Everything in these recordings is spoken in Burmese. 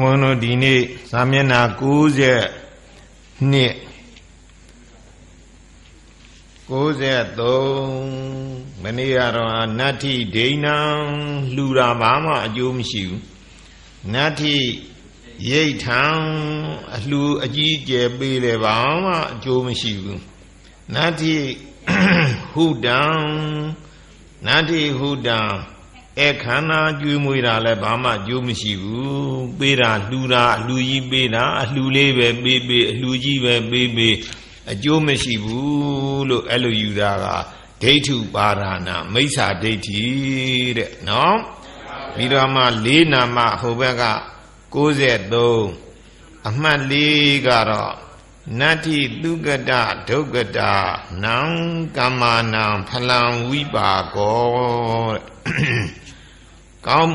ဘုံဘုံတို့ဒီနေ့သာမျက်နှာ90နှစ်93မနေ့ကတော့နတ္ထိဒိဏံလှူတာဘာမှအကျိုးမရှိဘူးနတ္ထိရိတ်ထံအလှူအကြီးကျယ်ပေးတယ်ဘာမှအကျိုးမရှိဘူးနတ္ထိဟုတံနတ္ထိဟုတံ အခန္ဓာကျွေးမွေးတာလည်းဘာမှကျိုးမရှိဘူးပေးတာလှူတာအလှူကြီးပေးတာအလှူလေးပဲပေးပေးအလှူကြီးပဲပေးပေးအကျိုးမရှိဘူးလို့အဲ့လိုယူတာကဒိဋ္ဌုပါဒနာမိစ္ဆာဒိဋ္ဌိတဲ့နော်ပြီးတော့မှလေးနာမဟိုဘက်က63အမှတ်၄ကတော့နတ္တိသုကတဒုက္ကတနံကမ္မာနံဖလံဝိပါကောတဲ့ ကောင်း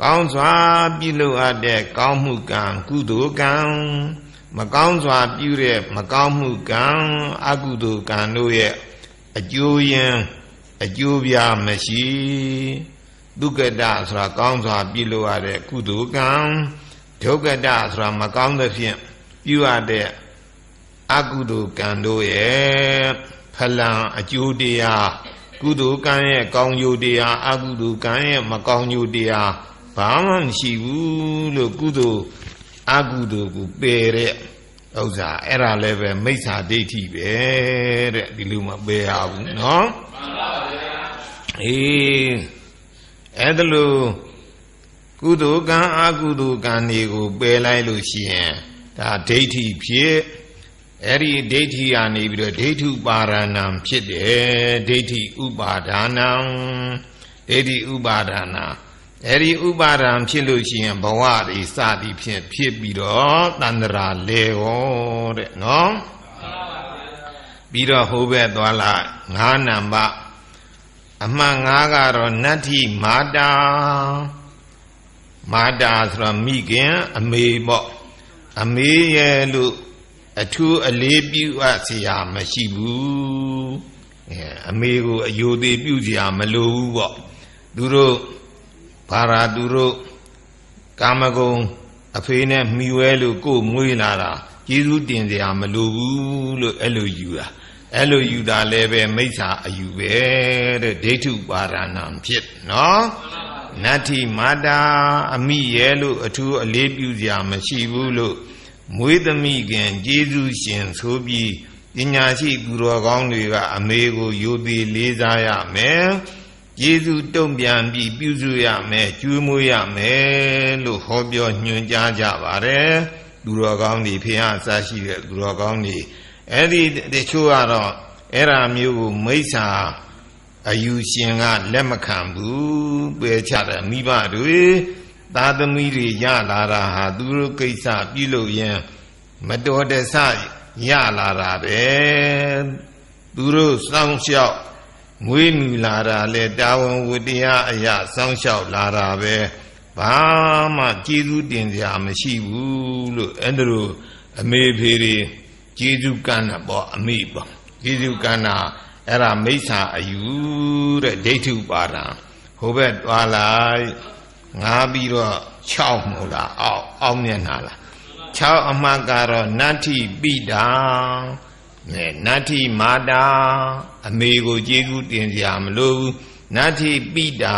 ကောင်းစွာပြုလုပ်အပ်တဲ့ကောင်းမှုကံကုသိုလ်ကံမကောင်းစွာပြုတဲ့မကောင်းမှုကံအကုသိုလ်ကံတို့ရဲ့အကျိုးရင်းအကျိုးပြမရှိဒုက္ကတဆိုတာကောင်းစွာပြုလုပ်ရတဲ့ကုသိုလ်ကံဒုက္ကတဆိုတာမကောင်းသဖြင့်ပြုရတဲ့အကုသိုလ်ကံတို့ရဲ့ဖလံအကျိုးတရား ကုသိုလ်ကံရဲ့ကောင်းကျိုးတရားအကုသိုလ်ကံရဲ့မကောင်းကျိုးတရားဘာမှမရှိဘူးလို့ကုသိုလ်အကုသိုလ်ကိုပယ်တဲ့ဥစ္စာအဲ့ဒါလည်းပဲမိစ္ဆာဒိဋ္ဌိပဲတဲ့ဒီလိုမပယ်ရဘူးနော်မှန်ပါဗျာအေးအဲ့ဒါလို့ကုသိုလ်ကံအကုသိုလ်ကံတွေကိုပယ်လိုက်လို့ရှိရင်ဒါဒိဋ္ဌိဖြစ် အဲ့ဒီဒိဋ္ဌိကနေပြီးတော့ဒိဋ္ဌုပါရဏံဖြစ်တယ်ဒိဋ္ဌိဥပါဒါနံဒိဋ္ဌိဥပါဒါနာအဲ့ဒီဥပါဒံဖြစ်လို့ရှိရင်ဘဝတွေစသည်ဖြင့်ဖြစ်ပြီးတော့တန္တရာလေဟောတဲ့နော်ပြီးတော့ဟိုဘက်သွားလာငါးနံပါအမှန်ငါးကတော့နတ္ထိမာတာမာတာဆိုတော့မိခင် အမေပေါ့အမေရဲ့လို့ အထူးအလေးပြုအပ်စရာမရှိဘူးအမေကိုအယိုသေးပြုစရာမလိုဘူးပေါ့သူတို့ဘာရာသူတို့ကာမဂုဏ်အဖေနဲ့မိဝဲလို့ကိုယ်မွေးလာတာကျေးဇူးတင်စရာမလိုဘူးလို့အဲ့လိုယူတာအဲ့လိုယူတာလည်းပဲမိစ္ဆာအယူပဲတဲ့ဒိဋ္ဌုပါရဏံဖြစ်နော်နတ္ထိမာတာအမိရဲ့လို့အထူးအလေးပြုစရာမရှိဘူးလို့ မွေးသမီးခင်ကျေးဇူးရှင်ဆိုပြီးပညာရှိသူတော်ကောင်းတွေကအမေကိုယိုသေးလေးစားရမယ်ကျေးဇူးတုံ့ပြန်ပြီးပြုစုရမယ်ကျွေးမွေးရမယ်လို့ဟောပြောညွှန်ကြားကြပါတယ်သူတော်ကောင်းတွေဖះအစရှိတဲ့သူတော်ကောင်းတွေအဲ့ဒီတချို့ကတော့အဲ့ဒါမျိုးကိုမိစ္ဆာအယူရှင်ကလက်မခံဘူးပယ်ချတယ်မိဘတွေ သာသမီတွေရလာတာဟာသူတို့ကိစ္စပြုလို့ရင်မတော်တဆရလာတာပဲသူတို့စောင့်ရှောက်မွေးမြူလာတာလေတာဝန်ဝတ္တရားအရာစောင့်ရှောက်လာတာပဲဘာမှကျေးဇူးတင်ကြမရှိဘူးလို့အဲ့ဒါလိုအမေဖေတွေကျေးဇူးကမ်းတာပေါ့အမိပေါ့ကျေးဇူးကမ်းတာအဲ့ဒါမိစ္ဆာအယူတဲ့ဒိဋ္ဌုပါဒံဟိုဘက်တွားလိုက် ငားပြီးတော့6မို့လားအောက်အောက်မျက်နှာလား6အမှတ်ကတော့နတ္ထိပိတာနဲ့နတ္ထိမာတာအမေကိုကျေးဇူးတင်ကြမလို့နတ္ထိပိတာ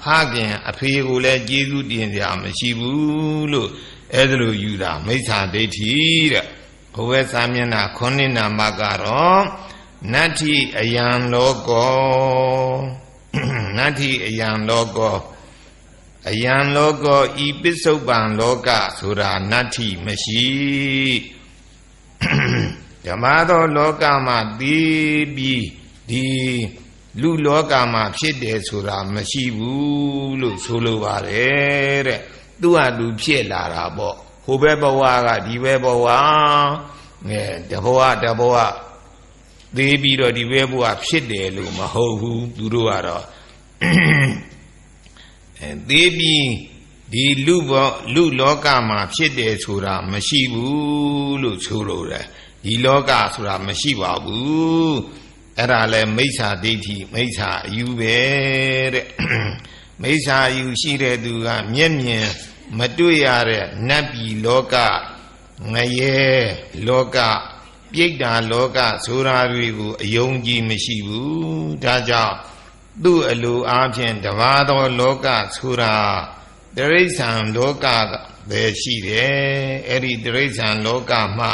ဖခင်အဖေကိုလည်းကျေးဇူးတင်ကြမရှိဘူးလို့အဲ့ဒါလိုယူတာမိစ္ဆာဒိဋ္ဌိတဲ့ဘဝစာမျက်နှာခုနှစ်နာမကတော့နတ္ထိအယံလောကောနတ္ထိအယံလောကော အယံလောကောဤပစ္စုပန်လောကဆိုတာနတ္ထိမရှိဓမ္မသောလောကမှာသိပြီးဒီလူလောကမှာဖြစ်တယ်ဆိုတာမရှိဘူးလို့ဆိုလိုပါတယ်တဲ့သူ့ဟာသူဖြစ်လာတာပေါ့ဟိုဘက်ဘဝကဒီဘက်ဘဝငဲတဘဝတဘဝသေးပြီးတော့ဒီဘက်ဘဝဖြစ်တယ်လို့မဟုတ်ဘူးသူတို့ကတော့ အဲသေးပြီးဒီလူဘောလူလောကမှာဖြစ်တယ်ဆိုတာမရှိဘူးလို့ဆိုလိုတယ်ဒီလောကဆိုတာမရှိပါဘူးအဲ့ဒါလဲမိစ္ဆာဒိဋ္ဌိမိစ္ဆာအယူပဲတဲ့မိစ္ဆာအယူရှိတဲ့သူကမျက်မြင်မတွေ့ရတဲ့နတ်ပြည်လောကငရဲလောကပြိတ္တာလောကဆိုတာတွေကိုအယုံကြည်မရှိဘူးဒါကြောင့် သူ့အလိုအားဖြင့်တဘာသောလောကဆိုတာတိရိစ္ဆာန်လောကပဲရှိတယ်အဲ့ဒီတိရိစ္ဆာန်လောကမှာ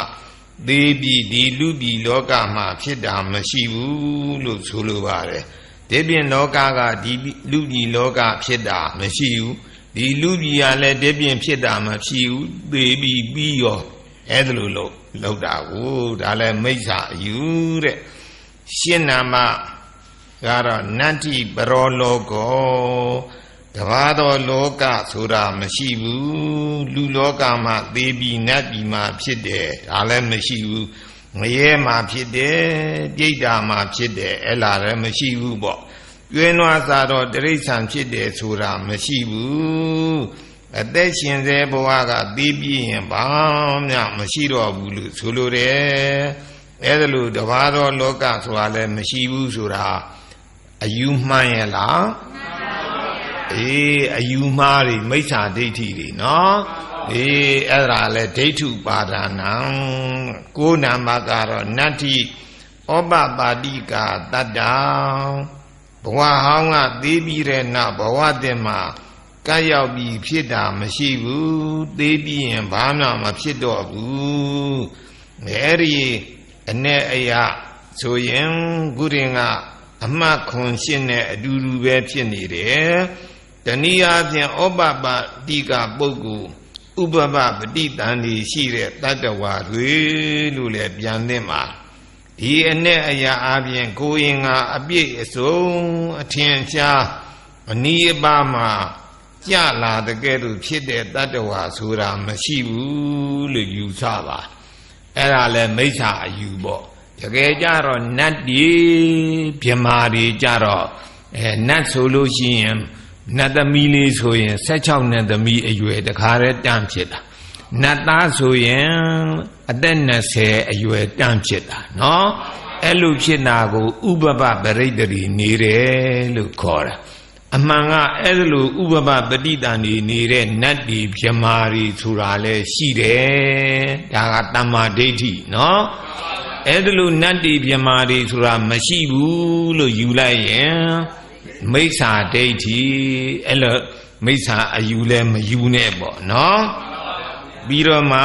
သေပြီဒီလူပြည်လောကမှာဖြစ်တာမရှိဘူးလို့ဆိုလိုပါတယ်ဒီပြင်လောကကဒီလူပြည်လောကဖြစ်တာမရှိဘူးဒီလူပြည်ကလည်းဒီပြင်ဖြစ်တာမဖြစ်ဘူးသေပြီပြီးရောအဲ့ဒါလိုလို့လောက်တာကိုဒါလည်းမိစ္ဆာအယူတဲ့ရှင်းနာမ ကတော့နတ္တိပရောလောကောတဘာသောလောကဆိုတာမရှိဘူးလူလောကမှာသေပြီးနတ်ပြီးမှဖြစ်တယ်ဒါလည်းမရှိဘူးငရဲမှာဖြစ်တယ်ပြိတ္တာမှာဖြစ်တယ်အဲ့လာလည်းမရှိဘူးပေါ့ကျွေးနွားစားတော့တိရိစ္ဆာန်ဖြစ်တယ်ဆိုတာမရှိဘူးအသက်ရှင်စေဘဝကသိပြီးရင်ဘာမှမရှိတော့ဘူးလို့ဆိုလိုတယ်အဲ့ဒါလို့တဘာသောလောကဆိုတာလည်းမရှိဘူးဆိုတာ အယူမှန်ရဲ့လားအေးအယူမှားတွေမိစ္ဆာဒိဋ္ဌိတွေနော်အေးအဲ့ဒါလဲဒိဋ္ဌုပါဒနာကိုးနာမကတော့နတ္ထိဩပပါတိကာတတ္တဘဝဟောင်းကသိပြီးတဲ့နောက်ဘဝတင်မှာကပ်ရောက်ပြီးဖြစ်တာမရှိဘူးသိပြီးရင်ဘာမှမဖြစ်တော့ဘူးအဲ့ဒီအ ਨੇ အရာဆိုရင်ကုရင်က အမှတ်ခွန်ရှင်းနဲ့အတူတူပဲဖြစ်နေတယ်တဏှီအားဖြင့်ဩပပတိကပုဂ္ဂိုလ်ဥပပပฏิတန်ဒီရှိတဲ့တတ္တဝါတွေလို့လည်းပြန်သင့်ပါဒီအနဲ့အရာအပြင်ကိုရင်ကအပြည့်အစုံအထင်ရှားအနီးအပါးမှာကြလာတဲ့ကဲ့သို့ဖြစ်တဲ့တတ္တဝါဆိုတာမရှိဘူးလို့ယူဆပါအဲ့ဒါလဲမိစ္ဆာအယူပေါ့ တကယ်ကြတော့နတ်ဒီမြမာတွေကြတော့အဲနတ်ဆိုလို့ရှိရင်နတ်သမီးလေးဆိုရင်16နတ်သမီးအရွယ်တခါတည်းတန်းဖြစ်တာနတ်သားဆိုရင်အသက်20အရွယ်တန်းဖြစ်တာနော်အဲ့လိုဖြစ်တာကိုဥပပပရိတ္တိနေတယ်လို့ခေါ်တာအမှန်ကအဲ့လိုဥပပပฏิတန်နေနေတဲ့နတ်ဒီမြမာတွေဆိုတာလဲရှိတယ်ဒါကတမ္မာဒိဋ္ဌိနော် အဲ့ဒါလိုနတ်တိမြမာတွေဆိုတာမရှိဘူးလို့ယူလိုက်ရင်မိစ္ဆာဒိဋ္ဌိအဲ့လိုမိစ္ဆာအယူလဲမယူနဲ့ပေါ့နော်ပြီးတော့မှ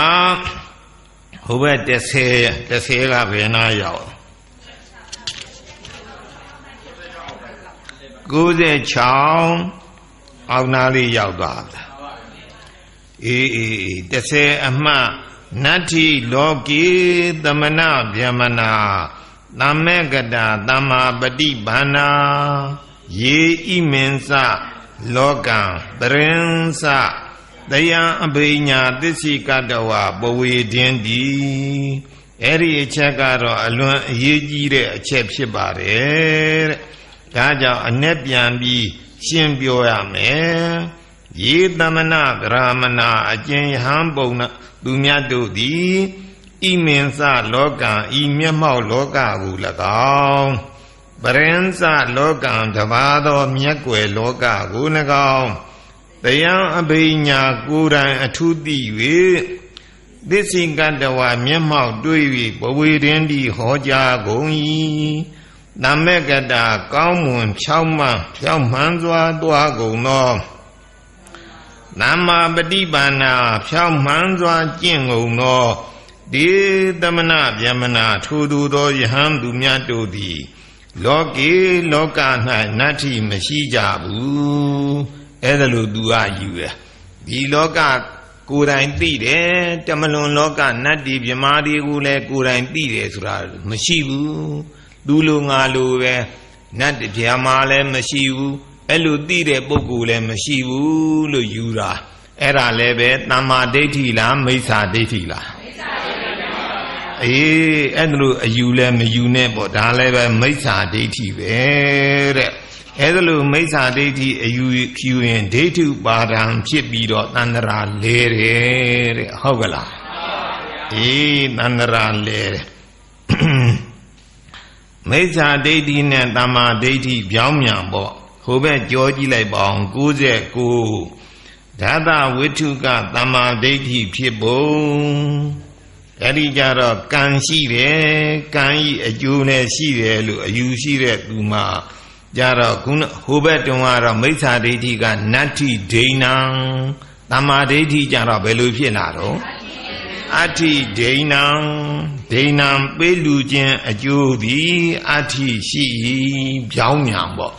ဟိုဘက်30 30ကဘယ်နာရောက်96အောက်နာလေးရောက်သွားတာအေးအေး30အမှတ် နတ္ထိလောကေသမနဗျမနာသမ္မေကတာသမ္မာပฏิဘာနာယေဣမင်္စလောကံတရင်္စတယံအဘိညာသစ္စိကတဝပဝေတင်းဒီအဲ့ဒီအချက်ကတော့အလွန်အရေးကြီးတဲ့အချက်ဖြစ်ပါတယ်တဲ့ဒါကြောင့်အ내ပြန်ပြီးရှင်းပြောရမယ်ယေသမနဗရာမဏအကျဉ်ယဟံပုံနာ သူမြတ်တို့သည်ဣမင်္စလောကံဤမျက်မှောက်လောကကို၎င်းပရင်စလောကံတဘာသောမြက်ွယ်လောကကို၎င်းတယံအဘိညာကိုယ်တိုင်အထုသိ၍သစ္စိကတဝမျက်မှောက်တွေ့၍ဘဝေရင်ဒီဟောကြားကုန်၏နမေကတာကောင်းမွန်ဖြောင်းမှန်ဖြောင်းမှန်စွာသွားကုန်သော သမ္မာပฏิပါဏာဖြောင်းမှန်စွာကျင့်ကုန်သောဒီသမဏဗျမနာထိုသူသောယဟန်သူများတို့သည်လောကေလောက၌နတ္ထိမရှိကြဘူးအဲ့ဒါလို့သူကယူရဒီလောကကိုယ်တိုင်သိတယ်တမလွန်လောကနတ်ဒီမြမာတွေကိုလည်းကိုယ်တိုင်သိတယ်ဆိုတာမရှိဘူးသူလိုငါလိုပဲနတ်ဗျာမာလည်းမရှိဘူး အဲ့လိုသိတဲ့ပုဂ္ဂိုလ်လည်းမရှိဘူးလို့ယူတာအဲ့ဒါလည်းပဲတမ္မာဒိဋ္ဌိလားမိစ္ဆာဒိဋ္ဌိလားမိစ္ဆာဒိဋ္ဌိပါအေးအဲ့ဒါလိုအယူလည်းမယူနဲ့ပေါ့ဒါလည်းပဲမိစ္ဆာဒိဋ္ဌိပဲတဲ့အဲ့ဒါလိုမိစ္ဆာဒိဋ္ဌိအယူဖြူရင်ဒိဋ္ဌုပါဒံဖြစ်ပြီးတော့တန္တရာလဲတယ်တဲ့ဟုတ်ကလားအေးတန္တရာလဲတယ်မိစ္ဆာဒိဋ္ဌိနဲ့တမ္မာဒိဋ္ဌိပြောင်းမြန်ပေါ့ ဟိုဘက်ကြောကြည့်လိုက်ပါအောင်69ဓာတဝိထုကတမ္မာဒိဋ္ဌိဖြစ်ပုံအဲ့ဒီကြတော့ကံရှိတယ်ကံဤအကျိုးနဲ့ရှိတယ်လို့အယူရှိတဲ့သူမှာကြတော့ခုဟိုဘက်တုန်းကတော့မိစ္ဆာဒိဋ္ဌိကနတ္ထိဒိဏံတမ္မာဒိဋ္ဌိကြတော့ဘယ်လိုဖြစ်လာတော့အဋ္ဌိဒိဏံဒိဏံပေးလူခြင်းအကျိုးသည်အဋ္ဌိရှိ၏ပြောင်းမြန်ပေါ့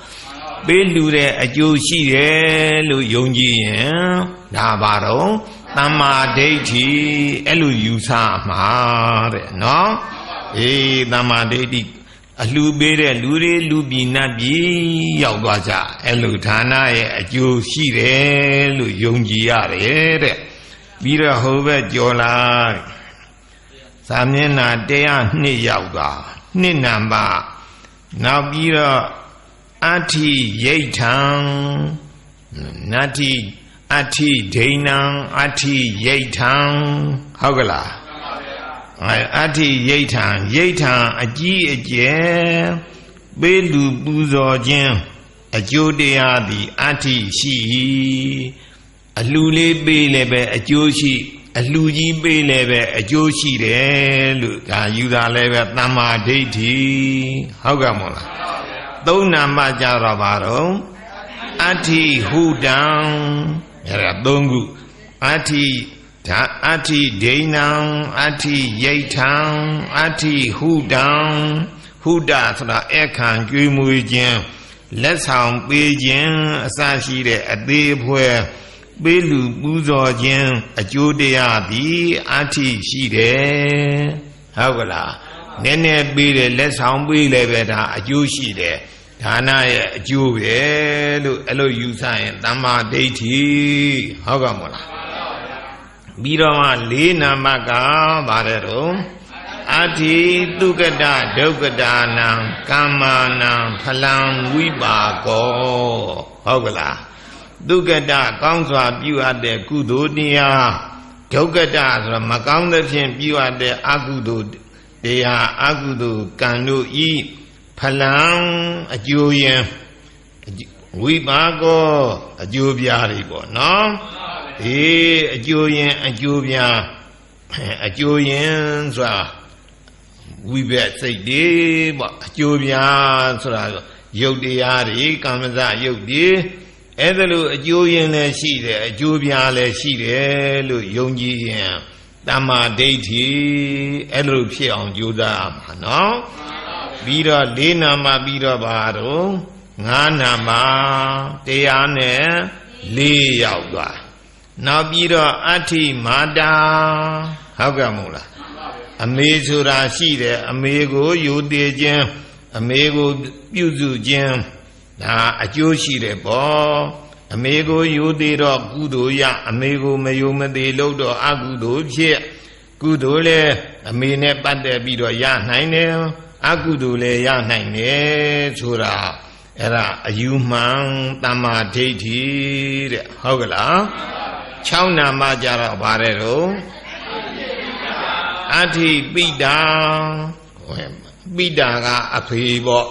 ပေးလူတဲ့အကျိုးရှိတယ်လို့ယုံကြည်ရင်ဒါပါတော့သမ္မာဒိဋ္ဌိအဲ့လိုယူဆမှာတဲ့နော်အေးသမ္မာဒိဋ္ဌိအလှပေးတဲ့လူတွေလူပြည်နတ်ပြည်ရောက်သွားကြအဲ့လိုဌာနရဲ့အကျိုးရှိတယ်လို့ယုံကြည်ရတယ်တဲ့ပြီးတော့ဟိုဘက်ကြော်လာသာမျက်နာတရားနှစ်ရောက်သွားနှစ်နံပါတ်နောက်ပြီးတော့ အဋ္ဌိယိဋ္ဌံနတ္ထိအဋ္ဌိဒိဏံအဋ္ဌိယိဋ္ဌံဟုတ်ကလားအဲအဋ္ဌိယိဋ္ဌံယိဋ္ဌံအကြီးအကျယ်ပေးလူပူဇော်ခြင်းအကျိုးတရားသည်အဋ္ဌိရှိ၏အလှလေးပေးလည်းပဲအကျိုးရှိအလှကြီးပေးလည်းပဲအကျိုးရှိတယ်လို့ဒါယူတာလည်းပဲတမ္မာဒိဋ္ဌိဟုတ်ကဲ့မို့လား သုံးနာမကြတော့ပါတော့အဋ္ဌိဟုတံအဲ့ဒါသုံးခုအဋ္ဌိဒါအဋ္ဌိဒိဏံအဋ္ဌိယိဋ္ဌံအဋ္ဌိဟုတံဟုတဆိုတာအခန့်ကျွေးမွေးခြင်းလက်ဆောင်ပေးခြင်းအစရှိတဲ့အသေးအဖွဲပေးလူပူဇော်ခြင်းအကျိုးတရားသည်အဋ္ဌိရှိတယ်ဟုတ်ကလား နည်းနည်းပေးတယ်လက်ဆောင်ပေးလည်းပဲဒါအကျိုးရှိတယ်ဒါနရဲ့အကျိုးပဲလို့အဲ့လိုယူဆရင်တမ္မာဒိဋ္ဌိဟုတ်ကမို့လားပြီးတော့မှလေးနာမကပါတယ်တော့အဋ္ဌိတုကတဒုက္ကတာနံကာမနံဖလံဝိပါကောဟုတ်ကလားဒုက္ကတကောင်းစွာပြုအပ်တဲ့ကုသိုလ်တရားဒုက္ကတဆိုတာမကောင်းတဲ့ဖြင့်ပြုအပ်တဲ့အကုသိုလ် တရားအကုသိုလ်ကံတို့ဤဖလံအကျိုးရင်ဝိပါကောအကျိုးပြားတွေပေါ့နော်အေးအကျိုးရင်အကျိုးပြားအကျိုးရင်ဆိုတာဝိဘက်စိတ်တွေပေါ့အကျိုးပြားဆိုတာရုပ်တရားတွေကာမစရုပ်တွေအဲ့ဒါလို့အကျိုးရင်လည်းရှိတယ်အကျိုးပြားလည်းရှိတယ်လို့ယုံကြည်ရင် တမ္မာဒိဋ္ဌိအဲ့လိုဖြစ်အောင်ကြိုးစားမှာနော်ပြီးတော့လေးနာမပြီးတော့ပါတော့ငါးနာမတရားနဲ့လေးရောက်သွားနောက်ပြီးတော့အဋ္ဌိမာတာဟုတ်ကဲ့မို့လားအမေဆိုတာရှိတယ်အမေကိုယူတည်ခြင်းအမေကိုပြုစုခြင်းဒါအကျိုးရှိတယ်ပေါ့ အမေကိုယူတည်တော့ကုသိုလ်ရအမေကိုမယူမသေးလို့တော့အကုသိုလ်ဖြစ်ကုသိုလ်လည်းအမေနဲ့ပတ်သက်ပြီးတော့ရနိုင်တယ်အကုသိုလ်လည်းရနိုင်တယ်ဆိုတာအဲ့ဒါအယူမှန်တမ္မာဒိဋ္ဌိတဲ့ဟုတ်ကလား6နာမကြတော့ဗါတဲ့တော့အဋ္ဌိပိတာပိတာကအဖေပေါ့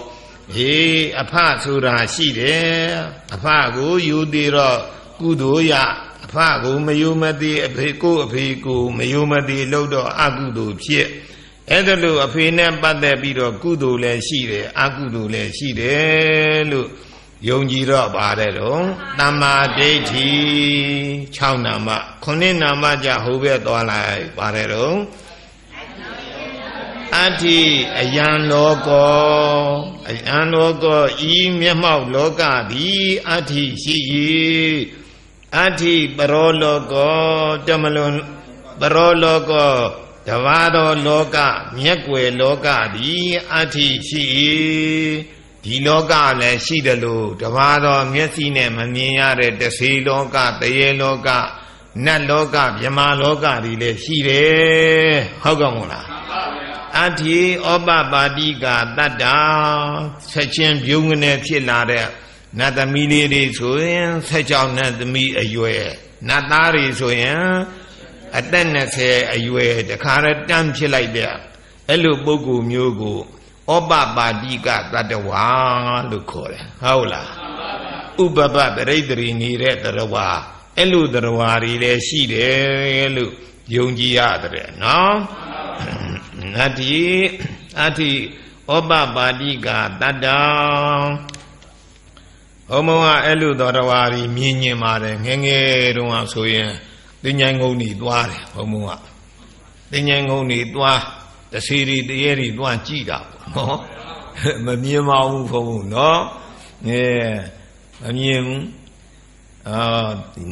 ဟေးအဖဆိုတာရှိတယ်အဖကိုယူသေးတော့ကုသိုလ်ရအဖကိုမယူမသိအဖေကိုအဖေကိုမယူမသိလို့တော့အကုသိုလ်ဖြစ်အဲ့ဒါလို့အဖေနဲ့ပတ်သက်ပြီးတော့ကုသိုလ်လည်းရှိတယ်အကုသိုလ်လည်းရှိတယ်လို့ယုံကြည်တော့ပါတယ်တော့တမ္မာဒိဋ္ဌိ6နာမ9နာမကြဟိုဘက်သွားလိုက်ပါတယ်တော့ အဋ္ဌိအယံလောကောအယံလောကောဤမျက်မှောက်လောကသည်အဋ္ဌိရှိ၏အဋ္ဌိပရောလောကောတမလွန်ပရောလောကောတဘာသောလောကမျက်ွယ်လောကသည်အဋ္ဌိရှိ၏ဒီလောကလည်းရှိတယ်လို့တဘာသောမျက်စိနဲ့မမြင်ရတဲ့တစေလောကတရေလောကနတ်လောကမြမလောကတွေလည်းရှိတယ်ဟုတ်ကဲ့မို့လား အဋ္ဌိဩပပါတိကတတ္တာဆက်ချင်းပြုံးကနေဖြစ်လာတဲ့နတ်သမီးလေးတွေဆိုရင်ဆက်ကြောင်းနတ်သမီးအရွယ်နတ်သားတွေဆိုရင်အသက်20အရွယ်တခါရတန်းဖြစ်လိုက်တဲ့အဲ့လိုပုဂ္ဂိုလ်မျိုးကိုဩပပါတိကတတ္တဝါလို့ခေါ်တယ်ဟုတ်လားဥပပပရိသေရီနေတဲ့တရဝါအဲ့လိုတရဝါတွေလည်းရှိတယ်လို့ယုံကြည်ရတယ်နော် ငတ္တိအဋ္ဌိဩပပါတိကတတ္တံဟောမောဟအဲ့လိုတော်တော်ဝါရီမြင်မြင်ပါတယ်ငငယ်တုန်းကဆိုရင်တင်ញိုင်ငုံနေသွားတယ်ဟောမောဟတင်ញိုင်ငုံနေသွားတစီရီတရေရီသွားကြည့်တာပေါ့နော်မမြင်ပါဘူးဘုံနော်အဲမမြင်ဘူးအာ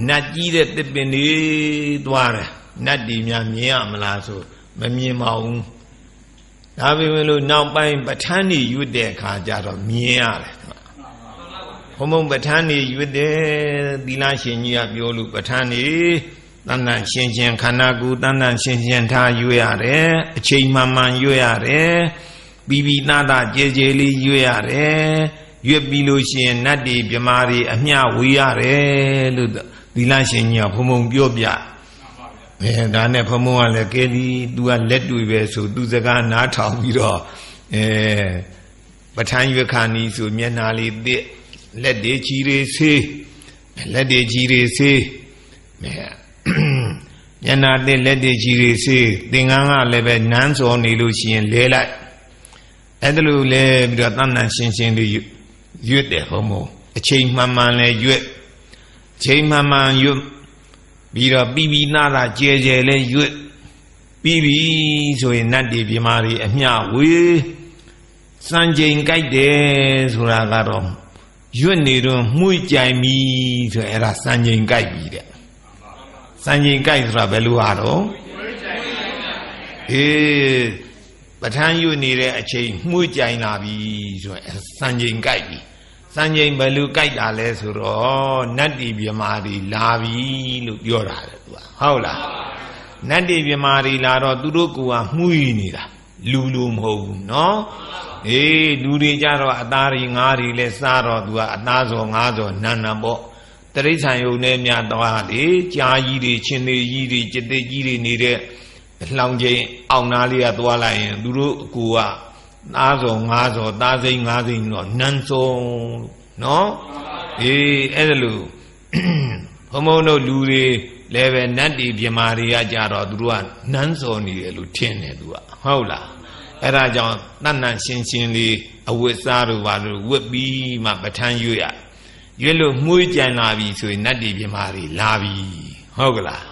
နတ်ကြီးတဲ့တစ်ပင်လေးသွားတယ်နတ်ဒီများမြင်ရမလားဆို မမြင်ပါဘူးဒါပေမဲ့လို့နောက်ပိုင်းပဋ္ဌာန်းကြီးရွတ်တဲ့အခါကျတော့မြင်ရတယ်ဘုံဘုံပဋ္ဌာန်းကြီးရွတ်တယ်သီလရှင်ကြီးကပြောလို့ပဋ္ဌာန်းကြီးတဏ္ဍရှင်းရှင်းခန္ဓာကိုယ်တဏ္ဍရှင်းရှင်းထားရွတ်ရတယ်အချိန်မှန်မှန်ရွတ်ရတယ်ပြီးပြီးသားသားကြဲကြဲလေးရွတ်ရတယ်ရွတ်ပြီးလို့ရှိရင်နတ်တွေမြမာတွေအမျှဝေးရတယ်လို့သီလရှင်ကြီးကဘုံဘုံပြောပြ အဲဒါနဲ့ဘုံဘုံကလည်းကဲဒီ तू ကလက်တွေ့ပဲဆို तू စကားနားထောင်ပြီးတော့အဲပဋ္ဌာန်းရွက်ခါနီးဆိုမျက်နာလေးတစ်လက်တွေချီတွေဆေးလက်တွေချီတွေဆေးအဲမျက်နာတစ်လက်တွေချီတွေဆေးသင်္ကန်းကလည်းပဲနန်းစောနေလို့ရှိရင်လဲလိုက်အဲ့ဒါလိုလဲပြီးတော့တဏ္ဍရှင်းရှင်းလေးရွတ်တယ်ဟောမို့အချိန်မှန်မှန်လဲရွတ်အချိန်မှန်မှန်ရွတ် ပြီးတော့ပြီးပြီးနာတာကျဲကျဲလဲရွတ်ပြီးပြီဆိုရင်နတ်တွေပြမာတွေအမျှဝေးစံချိန်ကြိုက်တယ်ဆိုတာကတော့ရွတ်နေတော့မှုကြိုင်ပြီဆိုရင်အဲ့ဒါစံချိန်ကြိုက်ပြီတဲ့စံချိန်ကြိုက်ဆိုတာဘယ်လိုဟာတော့အေးပဋ္ဌာန်းရွတ်နေတဲ့အချိန်မှုကြိုင်လာပြီဆိုရင်စံချိန်ကြိုက်ပြီ စံချိန်ဘယ်လိုကြိုက်တာလဲဆိုတော့နတ်တီမြမာတွေလာပြီလို့ပြောတာလေသူကဟုတ်လားနတ်တီမြမာတွေလာတော့သူတို့ကမှုီနေတာလူလူမဟုတ်ဘူးနော်အေးလူတွေကြတော့အသားတွေငါးတွေလဲစားတော့သူကအသားစောငါးစောနန်းနန်းပေါ့တရိษံယုံနဲ့မြသွားလေကြာကြီးတွေချင်းတွေကြီးတွေจิตသိကြီးတွေနေတဲ့လောင်ကျိန်အောင်နာလေးကသွားလိုက်ရင်သူတို့အကူက သားစောငါးစောသားစိမ့်ငါးစိမ့်တော့နန်းစုံနော်အေးအဲ့ဒါလို့ဘုံဘုံတို့လူတွေလည်းပဲနတ်တီပြမာတွေကကြတော့သူတို့ကနန်းစောနေတယ်လို့ထင်တယ်သူကဟုတ်လားအဲ့ဒါကြောင့်တဏ္ဏရှင်းရှင်းလေးအဝတ်စားတို့ဘာလို့ဝတ်ပြီးမှပဋ္ဌာန်းရွရရွလို့မှုကြံလာပြီဆိုရင်နတ်တီပြမာတွေလာပြီဟုတ်ကလား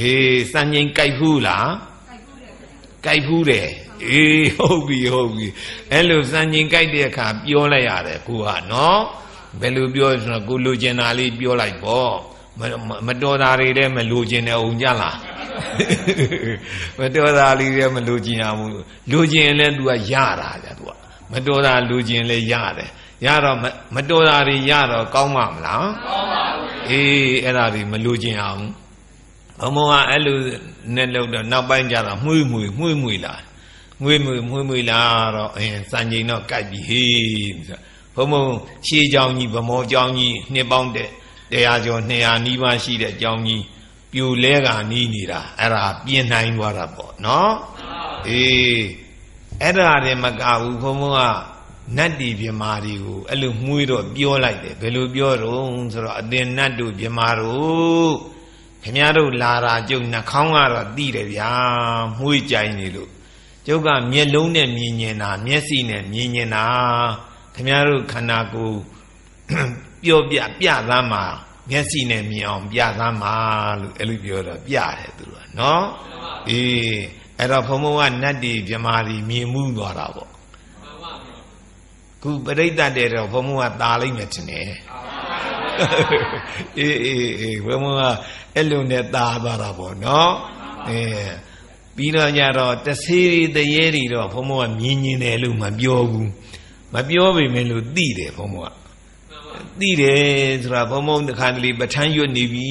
အေးစံချိန်ကြိုက်ဘူးလား ကြိုက်ဘူးတယ်အေးဟုတ်ပြီဟုတ်ပြီအဲ့လိုစံချိန်ကြိုက်တဲ့အခါပြောလိုက်ရတယ်ကိုကနော်ဘယ်လိုပြောဆိုတော့ကိုလိုချင်တာလေးပြောလိုက်ပေါ့မတော်တာတွေလည်းမလိုချင်တဲ့အောင်ကြလားမတော်တာလေးလည်းမလိုချင်အောင်လိုချင်လည်း तू ကရတာဗျ तू ကမတော်တာလိုချင်လည်းရတယ်ရတော့မတော်တာတွေရတော့ကောင်းမှာမလားကောင်းပါဘူးအေးအဲ့ဒါတွေမလိုချင်အောင် ဘုံဘုံကအဲ့လိုနဲ့လို့တော့နောက်ပိုင်းကျတော့မှုမှုမှုမှုလာငွေမှုမှုမှုလာတော့အင်းစံချိန်တော့ကြိုက်ပြီဟေးဆိုဘုံဘုံရှေးเจ้าကြီးဗမောเจ้าကြီးနှစ်ပေါင်းတဲ့တရားကျော်200နီးပါးရှိတဲ့เจ้าကြီးပြိုလဲကနီးနေတာအဲ့ဒါပြင်းနိုင်သွားတာပေါ့နော်အေးအဲ့ဒါတွေမကဘူးဘုံဘုံကနတ်တီပြမာတွေကိုအဲ့လိုမှုတော့ပြောလိုက်တယ်ဘယ်လိုပြောတော့ဆိုတော့အတင်နတ်တို့ပြမာတို့ ခင်ဗျားတို့လာတာကျုပ်နှာခေါင်းကတော့တိတယ်ဗျာမှုကြိုင်နေလို့ကျုပ်ကမျက်လုံးနဲ့မြင်မြင်တာမျက်စိနဲ့မြင်မြင်တာခင်ဗျားတို့ခန္ဓာကိုယ်ပြောပြပြသမ်းမှာမျက်စိနဲ့မြင်အောင်ပြသမ်းမှာလို့အဲ့လိုပြောတော့ပြတယ်သူကနော်အေးအဲ့တော့ဘုံဘုံကနတ်တီမြမာတွေမြင်မှုသွားတာပေါ့ခုပရိသတ်တဲ့တော့ဘုံဘုံကตาလိုက်မယ်ထင်တယ် အေးအေးအေးဘုံဘုံကအဲ့လိုနဲ့ตาသွားတာပေါ့နော်အဲပြီးတော့ကြတော့တဆေးရီတရေရီတော့ဘုံဘုံကမြင်မြင်တယ်လို့မပြောဘူးမပြောပေမဲ့လို့သိတယ်ဘုံဘုံကသိတယ်ဆိုတာဘုံဘုံတခါတလေပဋ္ဌာန်းရွတ်နေပြီ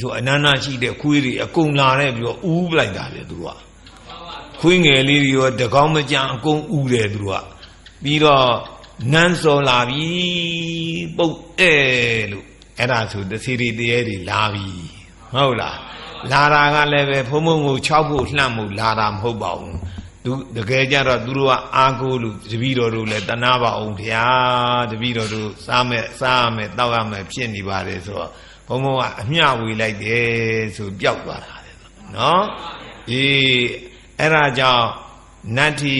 ဆိုအနန္နာရှိတဲ့ခွေးတွေအကုန်လာတဲ့ပြီးတော့ဥပလိုက်တာလေသူကခွေးငယ်လေးတွေရောတကောင်းမကြအကုန်ဥတယ်သူကပြီးတော့နန်းစော်လာပြီပုတ်အဲလို့ အဲ့ဒါဆိုတစီရီတရေတွေလာပြီဟုတ်လားလာတာကလည်းပဲဖုံဖုံကို6ဖို့လှမ်းမှုလာတာမဟုတ်ပါဘူးသူတကယ်ကြတော့သူတို့ကအာကိုလို့တပည့်တော်တို့လည်းတနာပါအောင်ဗျာတပည့်တော်တို့စားမဲ့စားရမဲ့တောက်ရမဲ့ဖြစ်နေပါတယ်ဆိုတော့ဘုံဘုံကအမျှဝေလိုက်တယ်ဆိုပျောက်သွားတာလေနော်အေးအဲ့ဒါကြောင့်နတ္ထိ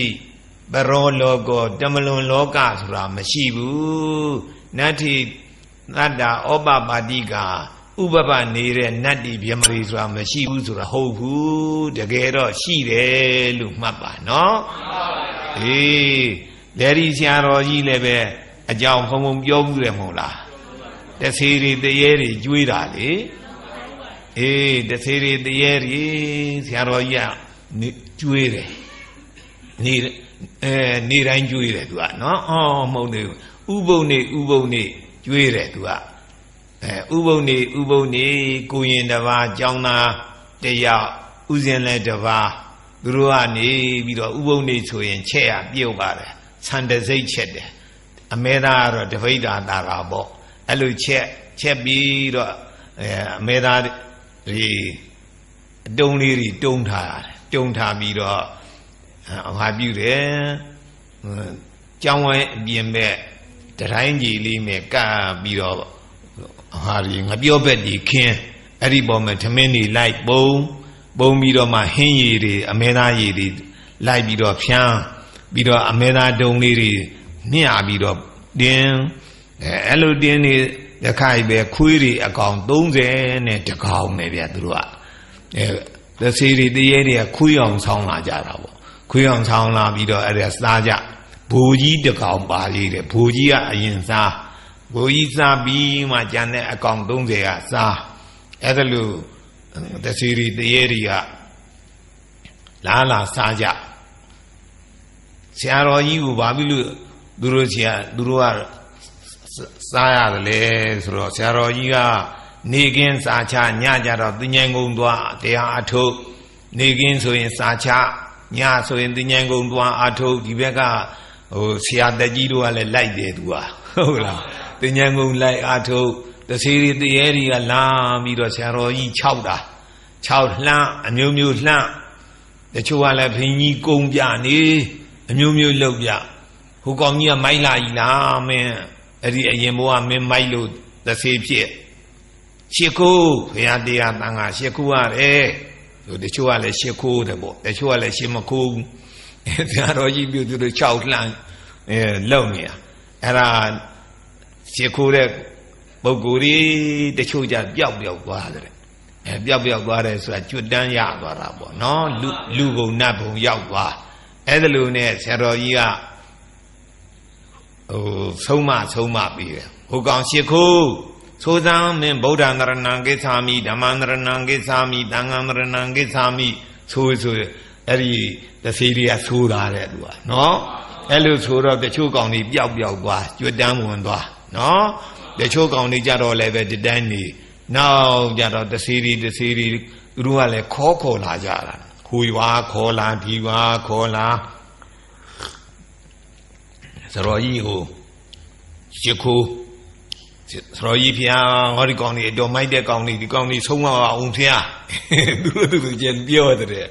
ပရောလောကောတမလွန်လောကဆိုတာမရှိဘူးနတ္ထိ သတ္တာဩပပါတိကာဥပပနေတဲ့နတ်တီပြမရီဆိုတာမရှိဘူးဆိုတာဟုတ်ဘူးတကယ်တော့ရှိတယ်လို့မှတ်ပါနော်အေးလေဒီဆရာတော်ကြီးလည်းပဲအကြောင်းဖုံဖုံပြောဘူးတယ်မဟုတ်လားတဆေရီတရေတွေကျွေးတာလေအေးတဆေရီတရေတွေဆရာတော်ကြီးကကျွေးတယ်နေအဲနေတိုင်းကျွေးတယ်သူကနော်အော်မဟုတ်ဘူးဥပုံနေဥပုံနေ ကျွေးတယ်သူကအဲဥပုံနေဥပုံနေကိုရင်တပါးကြောင်းသားတယောက်ဥစဉ်လဲတပါးသူတို့ကနေပြီးတော့ဥပုံနေဆိုရင်ချက်ရပြုတ်ပါတယ်ဆန်တစိတ်ချက်တယ်အမဲသားကတော့တပိဋ္ဌာတာတာပေါ့အဲ့လိုချက်ချက်ပြီးတော့အဲအမဲသားတွေအတုံးလေးတွေတုံးထားတယ်တုံးထားပြီးတော့ဟာပြုတယ်ကြောင်းဝဲအပြင်မဲ့ တတိုင်းကြီးလေးမဲ့ကပ်ပြီးတော့ဟာဒီငပြောဘက်ဒီခင်းအဲ့ဒီပေါ်မှာထမင်းတွေလိုက်ပုံပုံပြီးတော့မှဟင်းရည်တွေအမဲသားရည်တွေလိုက်ပြီးတော့ဖြန်းပြီးတော့အမဲသားတုံလေးတွေမြင့်အားပြီးတော့တင်းအဲအဲ့လိုတင်းနေတခိုက်ပဲခွေးတွေအကောင်30နဲ့တကောင်နဲ့ဗျသူတို့ကအဲသစီတွေတရေတွေကခွေးအောင်ဆောင်းလာကြတာပေါ့ခွေးအောင်ဆောင်းလာပြီးတော့အဲ့ဒါစားကြ ဘူကြီးတကောင်ပါလေးတဲ့ဘူကြီးကအရင်စားဘိုးကြီးစားပြီးမှကြံတဲ့အကောင်30ကစားအဲ့ဒါလို့တစီရီတရေတွေကလာလာစားကြဆရာတော်ကြီးကိုဘာဖြစ်လို့သူတို့ဆရာသူတို့ကစားရတယ်လေဆိုတော့ဆရာတော်ကြီးကနေကင်းစာချညကြတော့တင်ញံကုန်သွားတရားအထုတ်နေကင်းဆိုရင်စာချညဆိုရင်တင်ញံကုန်သွားအထုတ်ဒီဘက်က ဟိုဆရာတက်ကြီးတို့ကလည်းလိုက်တယ်သူကဟုတ်လားတင်ញံကုန်လိုက်အာထုတ်တစီရီတရေတွေကလာပြီးတော့ဆရာတော်ကြီး6တာ6လှမ်းအမျိုးမျိုးလှမ်းတချို့ကလည်းဘင်းကြီးကုံပြနေအမျိုးမျိုးလောက်ပြဟိုကောင်ကြီးကမိုက်လာကြီးလားမင်းအဲ့ဒီအရင်ဘုရားမင်းမိုက်လို့တစီဖြစ်ရှ िख ိုးဘုရားတရားတန်ခါရှ िख ိုးရတယ်ဆိုတချို့ကလည်းရှ िख ိုးတယ်ပေါ့တချို့ကလည်းရှ िख မခိုးဘူး ဆရာတော်ကြီးပြုသူတို့6လှမ်းအဲလုံနေတာအဲ့ဒါရှ िख ိုးတဲ့ပုဂ္ဂိုလ်ကြီးတချို့ကြပျောက်ပျောက်သွားတယ်အဲပျောက်ပျောက်သွားတယ်ဆိုတာကျွတ်တန်းရသွားတာပေါ့နော်လူလူဘုံနတ်ဘုံရောက်သွားအဲ့ဒါလိုနဲ့ဆရာတော်ကြီးကဟိုဆုံးမဆုံးမပြီးတယ်ဟိုကောင်ရှ िख ိုးသိုးသံမင်းဗုဒ္ဓန္တရဏံကိသာမိဓမ္မန္တရဏံကိသာမိသံဃန္တရဏံကိသာမိဆိုဆို အဲ့ဒီတစီတွေကဆိုးတာတဲ့သူကနော်အဲ့လိုဆိုတော့တချို့ကောင်တွေပျောက်ပျောက်သွားကျွတ်တန်းဝင်သွားနော်တချို့ကောင်တွေကြတော့လည်းပဲဒီတိုင်းနေနောက်ကြတော့တစီတွေတစီတွေသူတို့ကလည်းခေါ်ခေါ်လာကြတာခွေဝါခေါ်လာဒီဝါခေါ်လာစရောကြီးကိုရှ िख ိုးစရောကြီးဖျားဟောဒီကောင်ကြီးအတော်မိုက်တဲ့ကောင်ကြီးဒီကောင်ကြီးဆုံးမအောင်ဖျားသူတို့သူတို့ကျန်ပြောတဲ့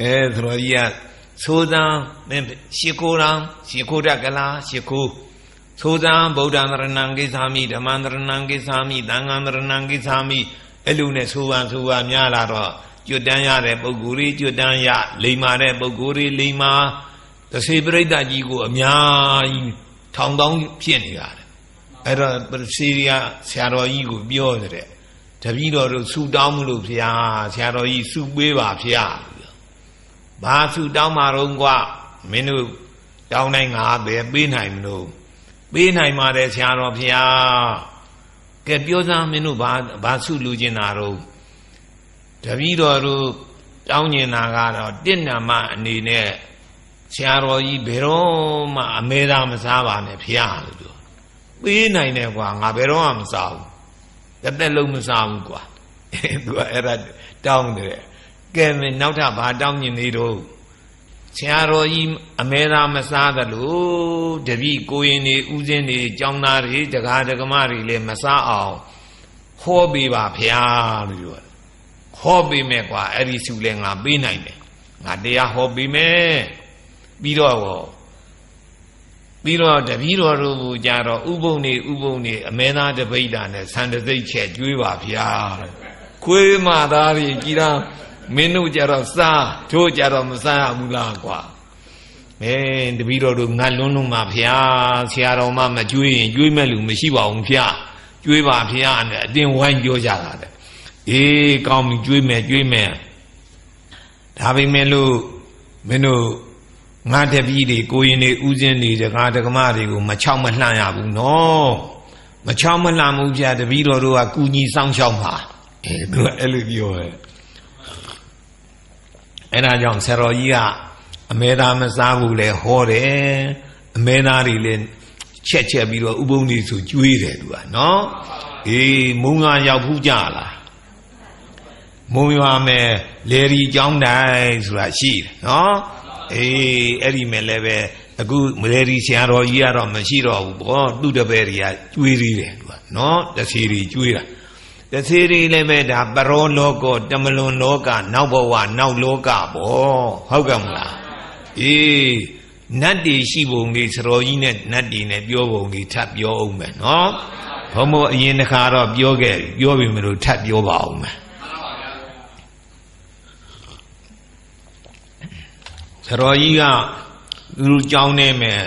အဲစရောကြီးကသိုးသံမင်းရှ िख ိုးလားရှ िख ိုးတကလားရှ िख ိုးသိုးသံဗုဒ္ဓံတရဏံကိသာမိဓမ္မံတရဏံကိသာမိသံဃံတရဏံကိသာမိအဲ့လိုနဲ့ဆိုပါဆိုပါများလာတော့ကျွတ်တန်းရတဲ့ပုဂ္ဂိုလ်ကြီးကျွတ်တန်းရလိမ္မာတဲ့ပုဂ္ဂိုလ်ကြီးလိမ္မာသစေပရိသတ်ကြီးကိုအများကြီးထောင်တောင်းဖြစ်နေရတယ်အဲ့တော့စီရီယာဆရာတော်ကြီးကိုပြောတဲ့တပည့်တော်တို့ဆူတောင်းမှုလို့ဖျားဆရာတော်ကြီးဆူပေးပါဖျား ဘာဆူတောင်းမှာတော့ကွာမင်းတို့တောင်းနိုင်ငါပဲပေးနိုင်မလို့ပေးနိုင်ပါတယ်ဆရာတော်ဖျားကဲပြောသားမင်းတို့ဘာဘာဆူလူကျင်တာတော့တပည့်တော်တို့တောင်းကျင်တာကတော့တင့်နာမအနေနဲ့ဆရာတော်ကြီးဘယ်တော့မှအမဲသားမစားပါနဲ့ဖျားလို့ပြောပေးနိုင်တယ်ကွာငါဘယ်တော့မှမစားဘူးတစ်သက်လုံးမစားဘူးကွာသူကအဲ့ဒါတောင်းတယ် ကဲမင်းနောက်ထပ်ဘာတောင်းညင်နေတော့ဆရာတော်ကြီးအမဲသားမစားသလိုတပည့်ကိုရင်နေဥစဉ်နေចောင်းသားတွေတကားတကမတွေလည်းမစားအောင်ဟောပေးပါဖျားလို့ပြောတယ်ဟောပေးမယ်ကွာအဲ့ဒီစုလဲငါပေးနိုင်တယ်ငါတရားဟောပေးမယ်ပြီးတော့ပြီးတော့တပည့်တော်တို့ကြတော့ဥပုံနေဥပုံနေအမဲသားတပိဋ္ဌာနဲ့ဆန်တသိက်ချက်ကျွေးပါဗျာခွေးမသားကြီးကြည်လား မင်းတို့ကြတော့စားတို့ကြတော့မစားရဘူးလားကွာအဲတပည့်တော်တို့ငတ်လွန်းလုံးပါဗျာဆရာတော်မှမကျွေးရင်ကျွေးမဲ့လူမရှိပါဘူးဗျာကျွေးပါဗျာနဲ့အတင်းဝိုင်းပြောကြတာတဲ့အေးကောင်းပြီကျွေးမယ်ကျွေးမယ်ဒါပေမဲ့လို့မင်းတို့ငါတပည့်တွေကိုရင်တွေဥစဉ်တွေတကားတကမတွေကိုမချောက်မလှမ်းရဘူးနော်မချောက်မလှမ်းဘူးပြတပည့်တော်တို့ကကူညီစောင့်ရှောက်ပါအဲသူကအဲ့လိုပြောတယ် အဲ့ဒါကြောင့်ဆရာတော်ကြီးကအမဲသားမစားဘူးလေဟောတယ်အမဲသားတွေလည်းချက်ချက်ပြီးတော့ဥပုံတွေဆိုကျွေးတယ်သူကနော်အေးမုံငါရောက်ဖူးကြလားမုံရွာမယ်လေရီကျောင်းတိုင်းဆိုတာရှိတယ်နော်အေးအဲ့ဒီမဲ့လည်းပဲအခုမလေရီဆရာတော်ကြီးကတော့မရှိတော့ဘူးပေါ့သူ့တပည့်တွေကကျွေးသေးတယ်သူကနော်တစီတွေကျွေးတာ တစီတွေလည်းပဲဒါပရောလောကတမလွန်လောကနောက်ဘဝနောက်လောကပေါ့ဟုတ်ကဲ့မလားအေးနတ်တီရှိပုံလေးစရောကြီးနဲ့နတ်တီနဲ့ပြောပုံလေးထပ်ပြောအောင်မယ်နော်ဘုံမို့အရင်တစ်ခါတော့ပြောခဲ့ပြောပြီမလို့ထပ်ပြောပါအောင်မယ်ဆရာကြီးကလူကြောင်းနေမယ်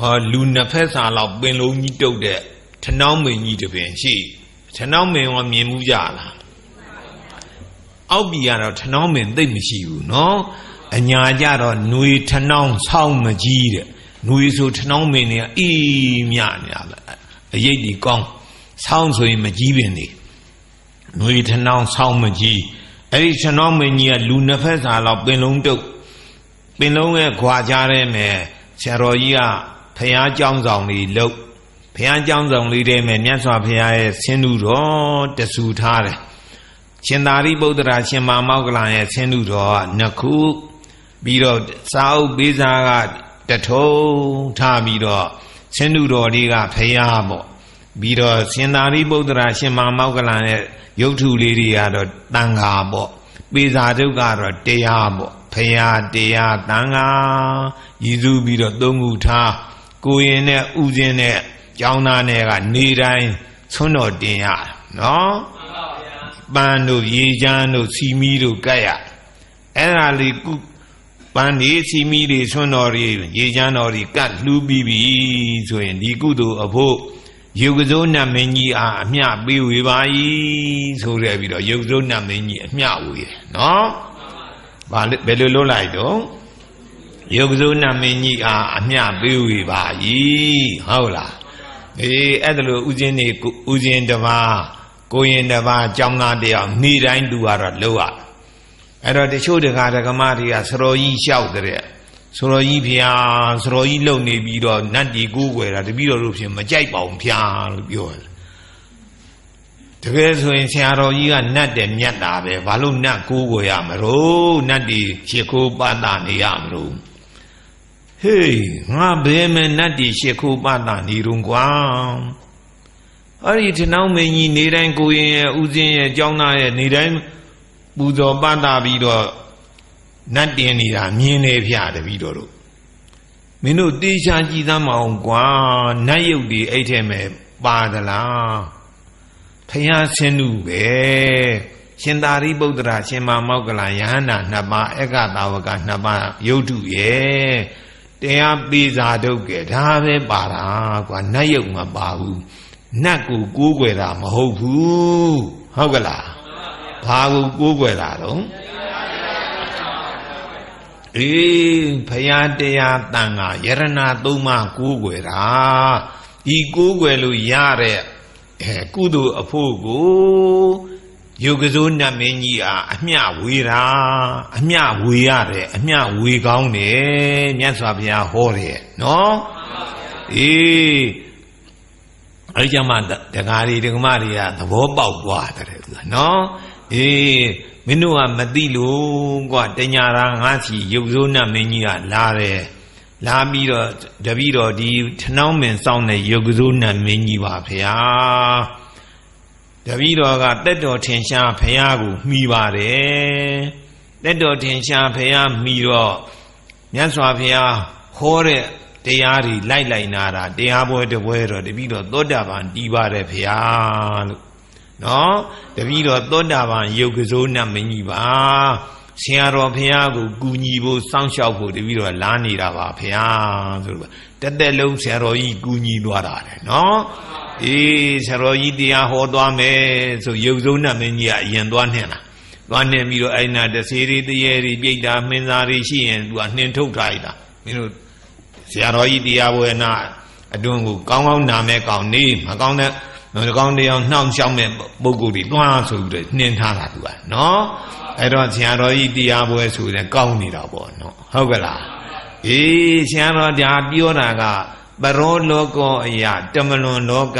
ဟောလူနှစ်ဖက်စာလောက်ပင်လုံးကြီးတုတ်တဲ့ထနှောင်းမင်းကြီးတပင်ရှိ ထနှောင်းမင်းကမြင်မှုကြလားအောက်ပြည်ကတော့ထနှောင်းမင်းသိပ်မရှိဘူးနော်အညာကြတော့ຫນွေထနှောင်းဆောင်းမကြီးတဲ့ຫນွေဆိုထနှောင်းမင်းတွေကအေးမြနေရလားအရေးဒီကောင်းဆောင်းဆိုရင်မကြီးပင်နေຫນွေထနှောင်းဆောင်းမကြီးအဲ့ဒီထနှောင်းမင်းကြီးကလူနှစ်ဖက်စာလောက်ပင်လုံးတုတ်ပင်လုံးရဲ့ခွာကြတဲ့မယ်ဆရာတော်ကြီးကဖះเจ้าဆောင်လေးလုတ် ဘုရားကြောင်းဆောင်လေးထဲမှာမြတ်စွာဘုရားရဲ့ဆင်းသူတော်တဆူထားတယ်ရှင်သာရိပုတ္တရာရှင်မာမောကလန်ရဲ့ဆင်းသူတော်ကနှစ်ခုပြီးတော့စာအုပ်ပေးစာကတထုံထားပြီးတော့ဆင်းသူတော်လေးကဘုရားပေါ့ပြီးတော့ရှင်သာရိပုတ္တရာရှင်မာမောကလန်ရဲ့ရုပ်ထုလေးတွေကတော့တန်ခါပေါ့ပေစာတုကတော့တရားပေါ့ဖရာတရားတန်ခါရည်စူးပြီးတော့သုံးခုထားကိုရင်နဲ့ဥစဉ်နဲ့ ကျောင်းသားနဲ့ကနေတိုင်းဆွန်းတော်တင်ရနော်ပန်းတို့ရေချမ်းတို့စီမီတို့ကတ်ရအဲ့ဒါလေးကုပန်းဒီစီမီတွေဆွန်းတော်တွေရေချမ်းတော်တွေကတ်လှူပြီးပြီဆိုရင်ဒီကုသိုလ်အဖို့ယုတ်ကစိုးနတ်မင်းကြီးအားအမျှပေးဝေပါ၏ဆိုရပြီးတော့ယုတ်ကစိုးနတ်မင်းကြီးအမျှဝေတယ်နော်ဘာဘယ်လိုလုပ်လိုက်တော့ယုတ်ကစိုးနတ်မင်းကြီးအားအမျှပေးဝေပါ၏ဟုတ်လား အေးအဲ့ဒါလို့ဥစဉ်နေဥစဉ်တစ်ပါးကိုရင်တစ်ပါးကြောင်းသားတယောက်နေ့တိုင်းသူကတော့လောက်ရအဲ့တော့တချို့တကာဒကမတွေကစရောကြီးလျှောက်တဲ့စရောကြီးဖျားစရောကြီးလုံနေပြီးတော့နတ်ဒီကိုးွယ်တာတပည့်တော်တို့ဖြင့်မကြိုက်ပါဘူးဖျားလို့ပြောတယ်တကယ်ဆိုရင်ဆရာတော်ကြီးကနတ်တယ်မြတ်တာပဲဘာလို့နတ်ကိုးွယ်ရမလို့နတ်ဒီရှ िख ိုးပတာနေရမလို့ ဟေးငါဘယ်မဲ့နတ်ဒီရှ िख ိုးပတာနေတော့ကွာအဲ့ဒီထဏောင်းမင်းကြီးနေတိုင်းကိုရင်ရဲ့ဥစဉ်ရဲ့ကြောင်းသားရဲ့နေတိုင်းပူဇော်ပတာပြီးတော့နတ်တင်နေတာမြင်နေဖျတပြီးတော့တို့မင်းတို့တေချာကြည်သမ်းမအောင်ကွာနတ်ရုပ်ဒီအဲ့ထဲမဲ့ပါသလားဖယားဆင်းနုပဲရှင်သာရိပုတ္တရာရှင်မမောက္ကလယဟန္တာနှစ်ပါးအက္ခတာဝကနှစ်ပါးယုတ်တုရဲ့ တရားပိစာဒုက္ကေဒါပဲပါတာကွာနတ်ရုပ်မပါဘူးနတ်ကိုကိုးကွယ်တာမဟုတ်ဘူးဟုတ်ကလားဘာကိုကိုးကွယ်တာတော့အေးဖရာတရားတန်ခါယရဏသုံးပါးကိုးကွယ်တာဤကိုးကွယ်လို့ရတဲ့အဲကုသိုလ်အဖို့ကို ယုတ်ကစိုးနတ်မင်းကြီးအားအမျှဝေတာအမျှဝေရတယ်အမျှဝေကောင်းတယ်မြတ်စွာဘုရားဟောတယ်နော်အေးအဲဒီကြမှာဒကာတွေဒကမတွေကသဘောပေါက်သွားတယ်သူကနော်အေးမင်းတို့ကမသိလို့ကွာတညာရာငါးစီရုပ်စိုးနတ်မင်းကြီးကလာတယ်လာပြီးတော့တပည့်တော်ဒီထနှောင်းမင်စောင်းတဲ့ရုပ်ကစိုးနတ်မင်းကြီးပါဗျာ တပည့်တော်ကတက်တော်ထင်ရှားဖရာကိုမှီပါတယ်တက်တော်ထင်ရှားဖရာမှီတော့မြတ်စွာဘုရားဟောတဲ့တရားတွေလိုက်လိုက်နာတာတရားပွဲတပွဲတော့တပည့်တော်သောတာပန်တီးပါတယ်ဖရာလို့နော်တပည့်တော်သောတာပန်ယုတ်ကစိုးနတ်မင်းကြီးပါဆရာတော်ဖရာကိုကူညီဖို့စောင့်ရှောက်ဖို့တပည့်တော်လာနေတာပါဖရာဆိုတော့တက်တက်လုံးဆရာတော်ကြီးကူညီသွားတာလေနော် အေးဆရာတော်ကြီးတရားဟောသွားမယ်ဆိုယုတ်စိုးနတ်မင်းကြီးကအရင်သွားနှင်လာသွားနှင်ပြီးတော့အဲ့နာတစေရီတရေရီပြိတ္တာမင်းသားတွေရှိရင်သူကနှင်ထုတ်ထားလိုက်တာမင်းတို့ဆရာတော်ကြီးတရားပွဲနာအတွန်းကိုကောင်းကောင်းနာမဲ့ကောင်းနေမကောင်းတဲ့မကောင်းတရားနှောင့်ရှောက်မဲ့ပုံကိုယ်တွေတွားဆိုပြီးတော့နှင်ထားတာသူကနော်အဲ့တော့ဆရာတော်ကြီးတရားပွဲဆိုတဲ့ကောင်းနေတာပေါ့နော်ဟုတ်ကလားအေးဆရာတော်ဒါပြောတာက ပရောလောကောအရာတမလွန်လောက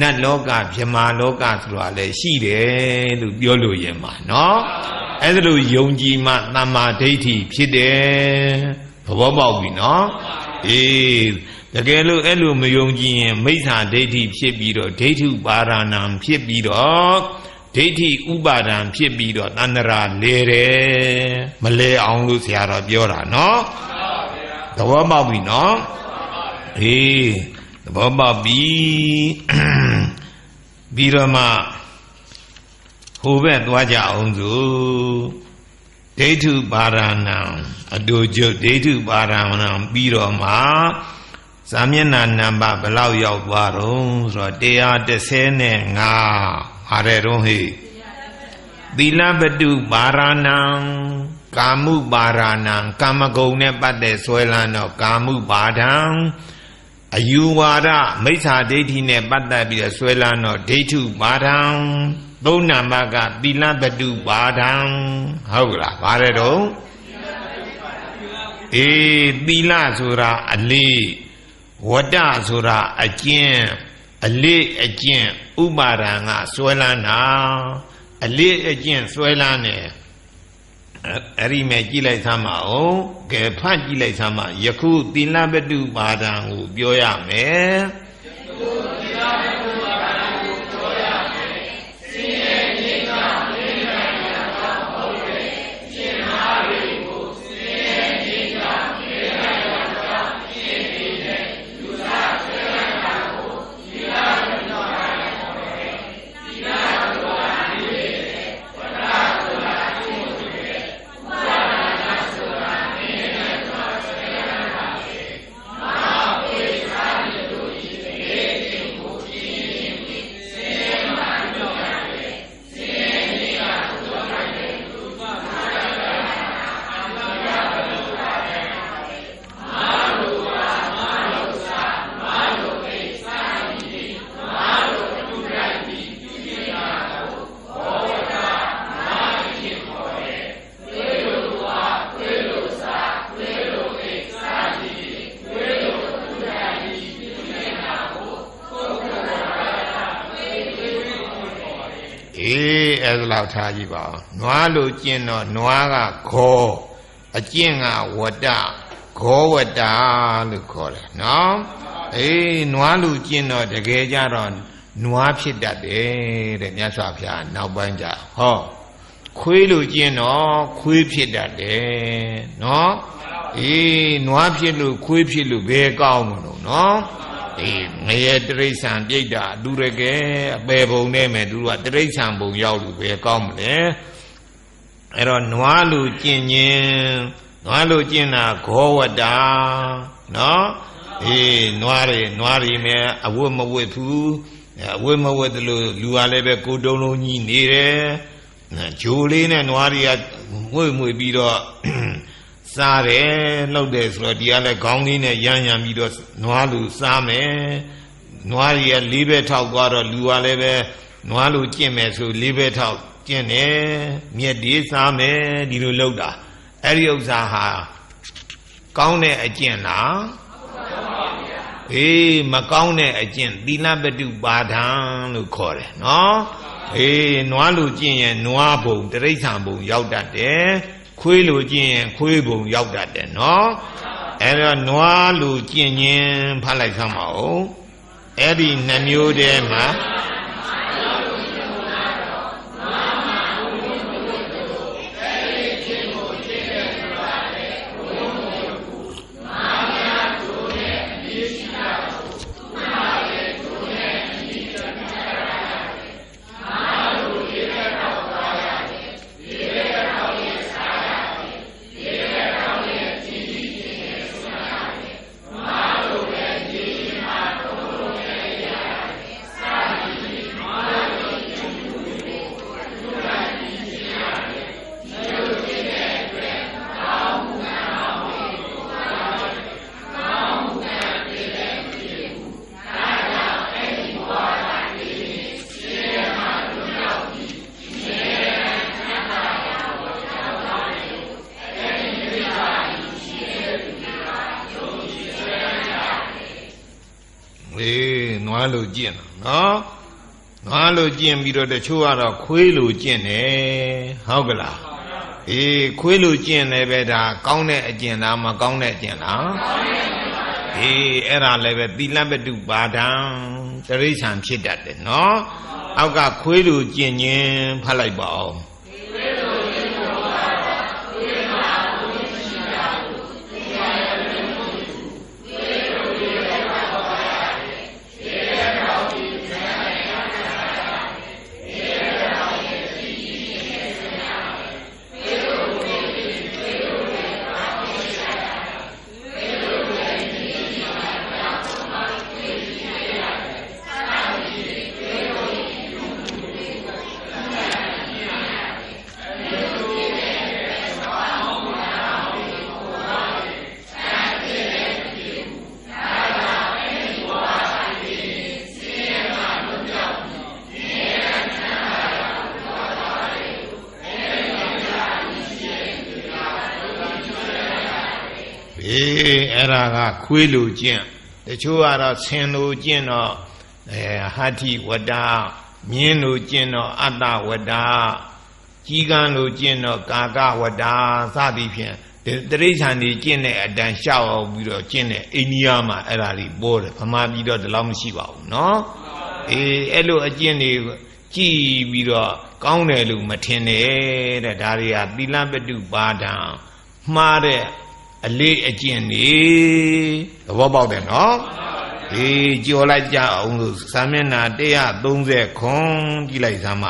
နတ်လောကဗြမာလောကဆိုတာလည်းရှိတယ်လို့ပြောလို့ရင်ပါနော်အဲ့ဒါလို့ယုံကြည်မှတမ္မာဒိဋ္ဌိဖြစ်တယ်သဘောပေါက်ပြီနော်အေးတကယ်လို့အဲ့လိုမယုံကြည်ရင်မိစ္ဆာဒိဋ္ဌိဖြစ်ပြီးတော့ဒိဋ္ဌုပါရဏံဖြစ်ပြီးတော့ဒိဋ္ဌိဥပါဒံဖြစ်ပြီးတော့တဏ္ဍရာလဲတယ်မလဲအောင်လို့ဆရာတော်ပြောတာနော်သဘောပေါက်ပြီနော် အေးသဘောပေါက်ပြီပြီးတော့မှဟိုဘက်သွားကြအောင်စို့ဒိဋ္ဌုပါရဏံအတူကျုပ်ဒိဋ္ဌုပါရဏံပြီးတော့မှဇာမျက်နှာနံပါတ်ဘယ်လောက်ရောက်သွားတော့ဆိုတော့135ဟာတဲ့တော့ဟိသီလပတုပါရဏံကာမှုပါရဏံကာမဂုဏ်နဲ့ပတ်သက်ဆွဲလန်းတော့ကာမှုပါဒံ အယူဝါဒမိစ္ဆာဒိဋ္ဌိနဲ့ပတ်သက်ပြီးဆွဲလန်းတော့ဒိဋ္ဌုပါဒံသုံးနံပါတ်ကသီလပတုပါဒံဟုတ်လားဗါတဲ့တော့အေးသီလဆိုတာအလေးဝတ္တဆိုတာအကျင့်အလေးအကျင့်ဥပါဒံကဆွဲလန်းတာအလေးအကျင့်ဆွဲလန်းတယ် အဲ့ဒီမဲ့ကြည့်လိုက်သမ်းပါဦးကဲဖတ်ကြည့်လိုက်သမ်းပါယခုသီလပတုပါဒံကိုပြောရမယ် အဲ့ဒါလောက်ထားကြည့်ပါဦးနွားလို့ကျင့်တော့နွားကခောအကျင့်ကဝတ္တခောဝတ္တလို့ခေါ်တယ်နော်အေးနွားလူကျင့်တော့တကယ်ကြတော့နွားဖြစ်တတ်တယ်တဲ့မြတ်စွာဘုရားနောက်ပိုင်းကြဟောခွေးလူကျင့်တော့ခွေးဖြစ်တတ်တယ်နော်အေးနွားဖြစ်လို့ခွေးဖြစ်လို့ဘယ်ကောင်းမလို့နော် အေးငရဲတရိษံပြိတ္တာအတူရကဲအပေပုံနဲ့မယ်သူကတရိษံပုံရောက်လို့ဘယ်ကောင်းမလဲအဲ့တော့နွားလူကျင့်ခြင်းနွားလူကျင့်တာဂောဝတ္တာနော်အေးနွားတွေနွားတွေမဲ့အဝတ်မဝတ်ဘူးအဝတ်မဝတ်တယ်လို့လူကလည်းပဲကိုတုံးလုံးကြီးနေတယ်ဂျိုလေးနဲ့နွားတွေကမွေ့မွေ့ပြီးတော့ စားတယ်လှုပ်တယ်ဆိုတော့ဒီကလည်းခေါင်းလေးနဲ့ရမ်းရမ်းပြီးတော့နွားလူစားမယ်နွားတွေကလေးဘက်ထောက်သွားတော့လူကလည်းပဲနွားလူကျင့်မယ်ဆိုလေးဘက်ထောက်ကျင့်တယ်မြက်ဒီစားမယ်ဒီလိုလုပ်တာအဲ့ဒီဥစ္စာဟာကောင်းတဲ့အကျင့်လားအေးမကောင်းတဲ့အကျင့်သီလပတုပါဒံလို့ခေါ်တယ်နော်အေးနွားလူကျင့်ရင်နွားဘုံတရိษံဘုံရောက်တတ်တယ် ခွေးလူကျင့်ရင်ခွေးဘုံရောက်တတ်တယ်နော်အဲ့တော့နွားလူကျင့်ရင်ဖတ်လိုက်သမ်းပါဦးအဲ့ဒီနှမျိုးတည်းမှာ လိုကျင့်တာနော်နွားလိုကျင့်ပြီးတော့တချို့ကတော့ခွေးလိုကျင့်တယ်ဟုတ်ကလားအေးခွေးလိုကျင့်လည်းပဲဒါကောင်းတဲ့အကျင့်လားမကောင်းတဲ့အကျင့်လားအေးအဲ့ဒါလည်းပဲသီလပတုပါဒံတရိษံဖြစ်တတ်တယ်နော်အောက်ကခွေးလိုကျင့်ခြင်းဖတ်လိုက်ပါဦး အဲ့ဒါကခွေးလိုကျင့်တချို့ကတော့ဆင်လိုကျင့်တော့အဲဟာတိဝတ္တမြင်းလိုကျင့်တော့အတ္တဝတ္တကြီးကန်းလိုကျင့်တော့ကာကဝတ္တစသည်ဖြင့်တရိษံနေကျင့်တဲ့အတန်ရှောက်အောင်ပြီးတော့ကျင့်တဲ့အိန္ဒိယမှာအဲ့ဒါတွေပေါ်တယ်ဗမာပြည်တော့ဒီလောက်မရှိပါဘူးเนาะအေးအဲ့လိုအကျင့်တွေကြည်ပြီးတော့ကောင်းတယ်လို့မထင်နဲ့တဲ့ဒါတွေကသီလပတုပါဒံမှားတဲ့ အလေးအကျင့်နေသဘောပေါက်တယ်နော်အေးကြော်လိုက်ကြအောင်လို့စာမျက်နှာ130ခွန်ကြည့်လိုက်စမ်းမ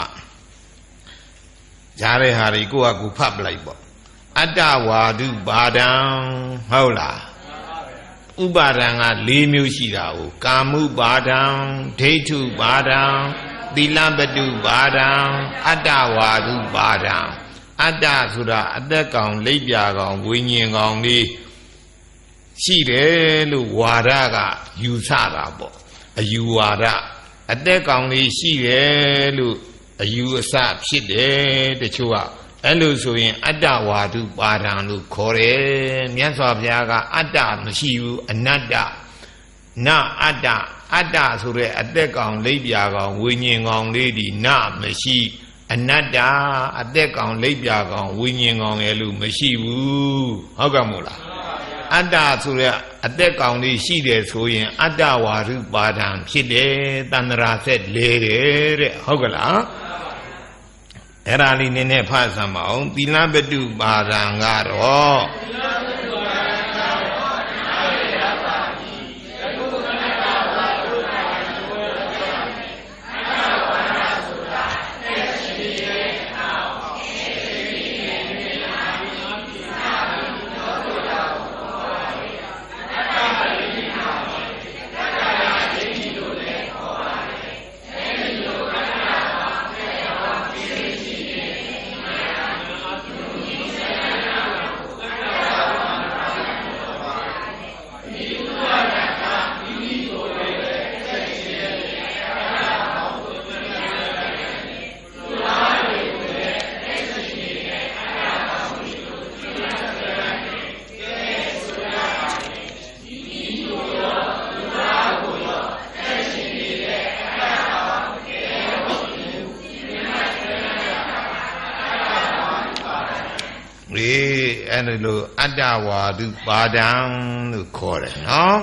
ကြားတဲ့ဟာတွေကိုကကိုဖတ်ပလိုက်ပေါ့အတ္တဝါဒုပါဒံဟုတ်လားဥပါဒံက၄မျိုးရှိတာကိုကာမှုပါဒံဒိဋ္ဌုပါဒံသီလပတုပါဒံအတ္တဝါဒုပါဒံ အတ္တဆိုတာအသက်ကောင်လိပ်ပြကောင်ဝိညာဉ်ကောင်လေးရှိတယ်လို့ဝါဒကယူဆတာပေါ့အယူဝါဒအသက်ကောင်လေးရှိတယ်လို့အယူအဆဖြစ်တယ်တချို့ကအဲ့လိုဆိုရင် အတ္တဝါဒုပါဒံလို့ခေါ်တယ်မြတ်စွာဘုရားကအတ္တမရှိဘူးအနတ္တနအတ္တအတ္တဆိုတဲ့အသက်ကောင်လိပ်ပြကောင်ဝိညာဉ်ကောင်လေးဒီနမရှိ အနတ္တအသက်ကောင်လိပ်ပြကောင်ဝိညာဉ်ကောင်ရဲ့လို့မရှိဘူးဟုတ်ကဲ့မို့လားအတ္တဆိုတဲ့အသက်ကောင်လေးရှိတယ်ဆိုရင် အတ္တဝါရုပါဒံဖြစ်တယ်တန္တရာဆက်လေတယ်တဲ့ဟုတ်ကဲ့လားအဲ့ဒါလေးနည်းနည်းဖတ်စမ်းပါအောင်သီလပတုပါဒံကတော့သီလ တုအဲ့လိုအတ္တဝါဒုပါဒံလို့ခေါ်တယ်နော်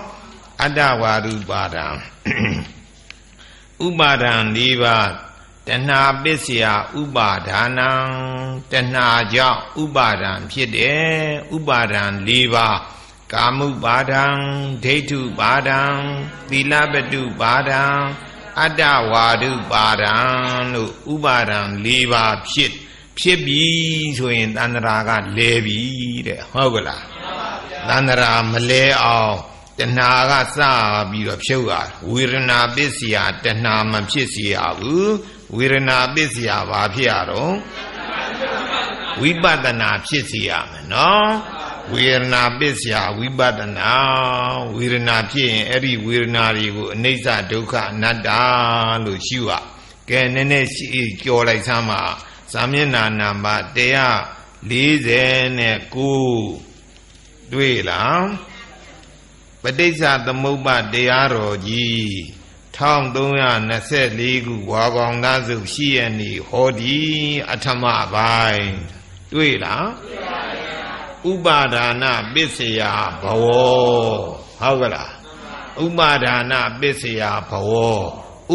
အတ္တဝါဒုပါဒံဥပါဒံ၄ပါးတဏှာပစ္စယဥပါဒါနံတဏှာကြောင့်ဥပါဒံဖြစ်တယ်ဥပါဒံ၄ပါးကာမုပါဒံဒိဋ္ဌုပါဒံသီလပတုပါဒံအတ္တဝါဒုပါဒံလို့ဥပါဒံ၄ပါးဖြစ် ဖြစ်ပြီဆိုရင်တန္တရာကလဲပြီတဲ့ဟုတ်ကလားတန္တရာမလဲအောင်တဏှာကစပြီးတော့ဖြုတ်ရဝေဒနာပစ္စယတဏှာမဖြစ်စီရဘူးဝေဒနာပစ္စယဘာဖြစ်ရတော့ဝိပဿနာဖြစ်စီရမယ်နော်ဝေဒနာပစ္စယဝိပဿနာဝေဒနာဖြစ်ရင်အဲ့ဒီဝေဒနာတွေကိုအနိစ္စဒုက္ခအနတ္တလို့ရှုရကဲနည်းနည်းကြော်လိုက်စမ်းပါ စာမျက်နှာနံပါတ်149တွေ့လားပဋိစ္စသမုပ္ပါတရားတော်ကြီး1324ခုဝါကောင်သားစုရှိရနေဟောဒီအထမပိုင်းတွေ့လားတွေ့ပါဗျာဥပါဒါနပစ္စယဘဝဟုတ်ကလားဥပါဒါနပစ္စယဘဝ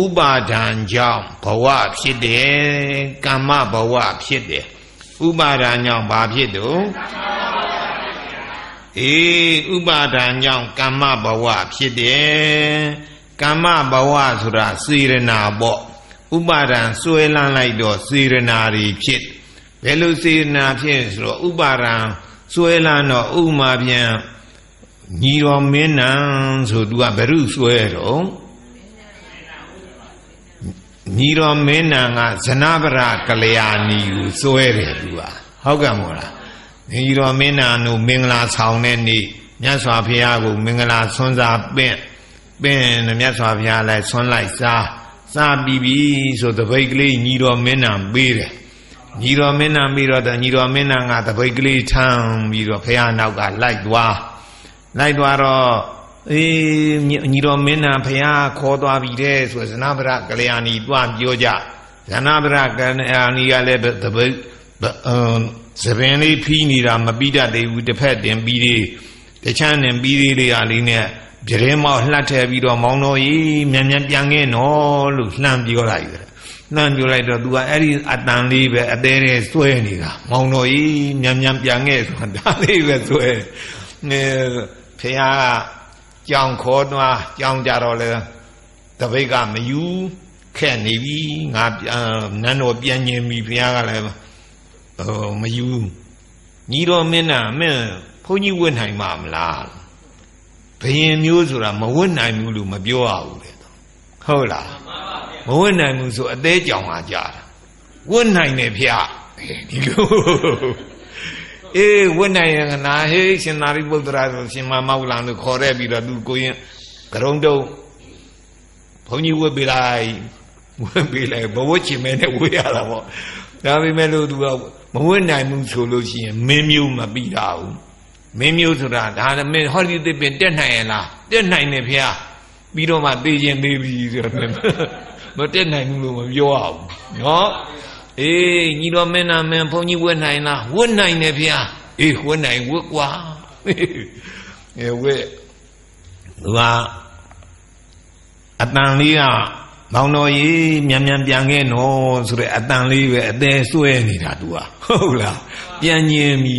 ဥပါဒံကြောင့်ဘဝဖြစ်တယ်ကမ္မဘဝဖြစ်တယ်ဥပါဒံကြောင့်ဘာဖြစ်တော့အေးဥပါဒံကြောင့်ကမ္မဘဝဖြစ်တယ်ကမ္မဘဝဆိုတာစေရနာပေါ့ဥပါဒံစွဲလန်းလိုက်တော့စေရနာတွေဖြစ်ဘယ်လိုစေရနာဖြစ်ဆိုတော့ဥပါဒံစွဲလန်းတော့ဥမာပြန်ညီတော်မင်းနံဆိုသူကဘ ᱹ စွဲတော့ ညီတော်မင်းနံကဇနဗရကလျာဏီကိုစွဲတယ်သူကဟုတ်ကဲ့မို့လားညီတော်မင်းနံတို့မင်္ဂလာဆောင်တဲ့နေ့မြတ်စွာဘုရားကိုမင်္ဂလာဆွမ်းစားပင့်ပင့်မြတ်စွာဘုရားလည်းဆွမ်းလိုက်စားစားပြီးပြီဆိုတပိတ်ကလေးညီတော်မင်းနံပေးတယ်ညီတော်မင်းနံပြီးတော့ညီတော်မင်းနံကတပိတ်ကလေးထမ်းပြီးတော့ဘုရားနောက်ကလိုက်သွားလိုက်သွားတော့ အေးညီတော်မင်းနာဖရာခေါ်သွားပြီတဲ့ဆိုဇနဗရကလျာဏီတွားပြောကြဇနဗရကလျာဏီကလည်းတပိတ်သပင်လေးဖီးနေတာမပြီးတတ်သေးဘူးတစ်ဖက်တင်ပြီးသေးတချမ်းတင်ပြီးသေးလေးအားလေးနဲ့ပြရဲမောက်လှတ်ထဲပြီးတော့မောင်းတော်ကြီးမြန်မြန်ပြန်ခဲ့နော်လို့လှမ်းပြောလိုက်တယ်လှမ်းပြောလိုက်တော့ तू ကအဲ့ဒီအတန်လေးပဲအသေးသေးစွဲနေတာမောင်းတော်ကြီးမြန်မြန်ပြန်ခဲ့ဆိုတာဒါလေးပဲစွဲနေဖះက ကြောင်ခေါ်သွားကြောင်ကြတော့လေတပိတ်ကမယူခက်နေပြီငါနန်းတော်ပြန်ញင်ပြီဘုရားကလည်းဟိုမယူညီတော်မင်းနာမင်းဘုန်းကြီးဝတ်နိုင်မှာမလားဘယင်မျိုးဆိုတာမဝတ်နိုင်ဘူးလို့မပြောရဘူးလေဟုတ်လားမဝတ်နိုင်ဘူးဆိုအသေးကြောင်လာကြတာဝတ်နိုင်တယ်ဖျားဒီလို အေးဝိနိုင်ရနာဟေးရှင်သာရိပုတ္တရာဆိုရှင်မမောက်လန်လို့ခေါ်ရပြီးတော့သူကိုရင်ကရုံတုံးဘုန်းကြီးဝတ်ပေးလိုက်ဝတ်ပေးလိုက်ဘဝချင်မဲနဲ့ဝတ်ရတာပေါ့ဒါပေမဲ့လို့သူကမဝတ်နိုင်ဘူးဆိုလို့ရှိရင်မင်းမျိုးမပြီးတာဘူးမင်းမျိုးဆိုတာဒါမင်းဟောဒီသစ်ပင်တက်နိုင်ရလားတက်နိုင်တယ်ဖေဟာပြီးတော့မှသိရင်သေးပြီဆိုတော့မတက်နိုင်ဘူးလို့မပြောရဘူးနော် အေးညီတော်မင်းနာမင်းဘုန်းကြီးဝတ်နိုင်လားဝတ်နိုင်တယ်ဗျာအေးဝတ်နိုင်ဝတ်ကွာအေးဝတ်သူကအတန်လေးကမောင်တော်ကြီးမြန်မြန်ပြန်ခဲ့နော်ဆိုတဲ့အတန်လေးပဲအသေးဆွဲနေတာသူကဟုတ်လားပြန်ញင်ပြီ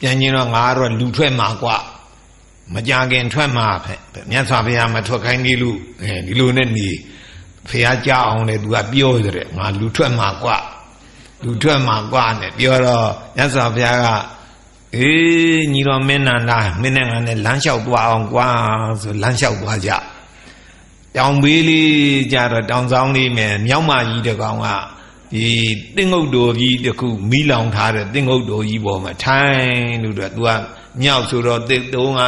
ပြန်ញင်တော့ငါကတော့လူထွက်မှာกว่าမကြခင်ထွက်မှာဖက်မြတ်စွာဘုရားမထွက်ခိုင်းသေးလို့အဲဒီလိုနဲ့နေဖះကြောက်အောင်လေသူကပြောတဲ့ငါလူထွက်မှာกว่า လူထွက်မှာกว่าနဲ့ပြောတော့မြတ်စွာဘုရားကအေးညီတော်မင်းနန္ဒာမင်းနဲ့ငါနဲ့လမ်းလျှောက်သွားအောင်กว่าဆိုလမ်းလျှောက်သွားကြတောင်ဘေးလေးကြတော့တောင်ဆောင်လေးမယ်မြောက်မကြီးတကောင်ကဒီတင်းငုတ်တော်ကြီးတခုမီးလောင်ထားတဲ့တင်းငုတ်တော်ကြီးပေါ်မှာထိုင်လို့တော့ तू ကမြောက်ဆိုတော့တစ်တုံးက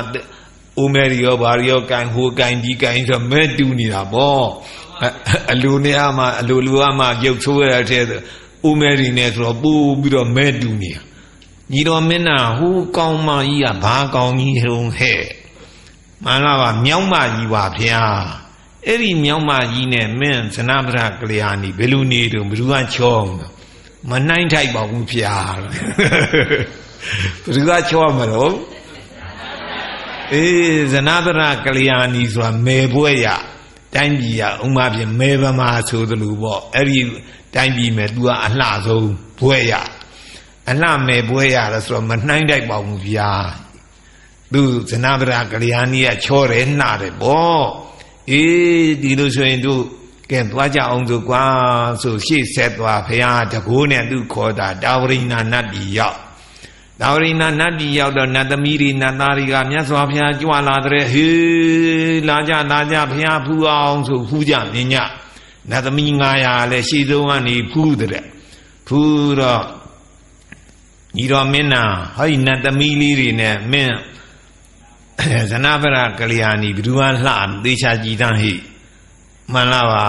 အိုမဲရီရောဘာရီရောကန်ဟိုကန်ဒီကန်ဆိုမဲတူနေတာပေါ့အလူနေအမှအလူလူအမှရုပ်ဆိုးရတဲ့ အိုမဲရီနဲ့ဆိုတော့ပူပြီးတော့မဲတူနေတာညီတော်မင်းနာဟိုကောင်းမကြီးကဘာကောင်းကြီးတုံးဟဲ့မှန်လားပါမြောက်မကြီးပါဗျာအဲ့ဒီမြောက်မကြီးနဲ့မင်းဇနဗရကလျာဏီဘယ်လိုနေတုံးဘယ်သူကချောမနိုင်ထိုက်ပါဘူးဗျာဘယ်သူကချောမလို့အေးဇနဗရကလျာဏီဆိုတာမေပွဲရတိုင်းပြည်ရဥမာပြင်မေဗမာဆိုသလိုပေါ့အဲ့ဒီ တိုင်းပြည်မဲ့ तू ကအလှဆုံးဘွဲရအလှမဲ့ဘွဲရလဲဆိုတော့မနှိုင်းတိုက်ပါဘူးဗျာသူဇနဗရကလျာဏီကချောတယ်နှတယ်ပေါ့အေးဒီလိုဆိုရင်တို့ကဲသွားကြအောင်ဆိုကွာဆိုရှေ့ဆက်သွားဖရာတကိုးနဲ့သူခေါ်တာတာဝရိနာနတ်ပြည်ရောက်တာဝရိနာနတ်ပြည်ရောက်တော့နတ်သမီးတွေနတ်သားတွေကမြတ်စွာဘုရားကြွလာတဲ့ဟေးလာကြလာကြဘုရားဖူအောင်ဆိုဖူးကြမြင်ည နတ်သမီး900လည်းရှေ့ဆုံးကနေဖူးတဲ့ဖူးတော့ညီတော်မင်းနာဟောဒီနတ်သမီးလေးတွေနဲ့မင်းဇနဗရကလျာဏီဘ누구မှလှသေချာကြည်တန်းဟိမှန်လားပါ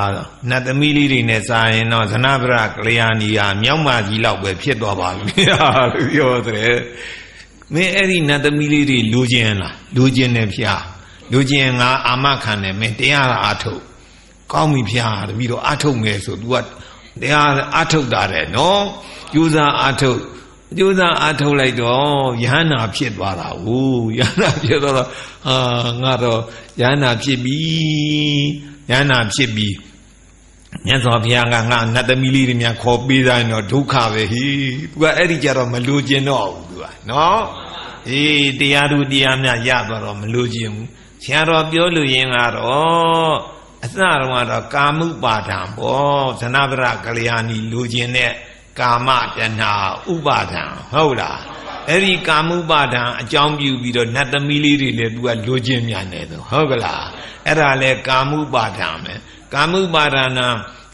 နတ်သမီးလေးတွေနဲ့စာရင်တော့ဇနဗရကလျာဏီဟာမြောက်မကြီးလောက်ပဲဖြစ်သွားပါပြီပြောတဲ့မင်းအဲ့ဒီနတ်သမီးလေးတွေလူချင်းလားလူချင်းနဲ့ဖျားလူချင်းငါအာမခံတယ်မင်းတရားအာထုတ် ကောင်းပြီဖျားတပြီးတော့အာထုတ်မယ်ဆို तू ကတရားအာထုတ်တာတဲ့နော်ကျူးစားအာထုတ်ကြိုးစားအားထုတ်လိုက်တော့ယဟနာဖြစ်သွားတာဟိုယဟနာဖြစ်တော့ဟာငါတော့ယဟနာဖြစ်ပြီယဟနာဖြစ်ပြီမြတ်စွာဘုရားကငါနတ်သမီးလေးတွေများခေါ်ပေးတိုင်းတော့ဒုက္ခပဲဟိသူကအဲ့ဒီကြတော့မလိုချင်တော့ဘူးသူကနော်အေးတရားသူတရားများရသွားတော့မလိုချင်ဘူးဆရာတော်ပြောလို့ရင်ကတော့ အစတော့ကတော့ကာမှုပါဒံပေါ့ဇနဗရကလျာဏီလိုချင်တဲ့ကာမတဏှာဥပါဒံဟုတ်လားအဲ့ဒီကာမဥပါဒံအကြောင်းပြုပြီးတော့နတ်သမီးလေးတွေလည်း तू ကလိုချင်မြန်နေသူဟုတ်ကလားအဲ့ဒါလဲကာမဥပါဒံပဲကာမဥပါဒနာ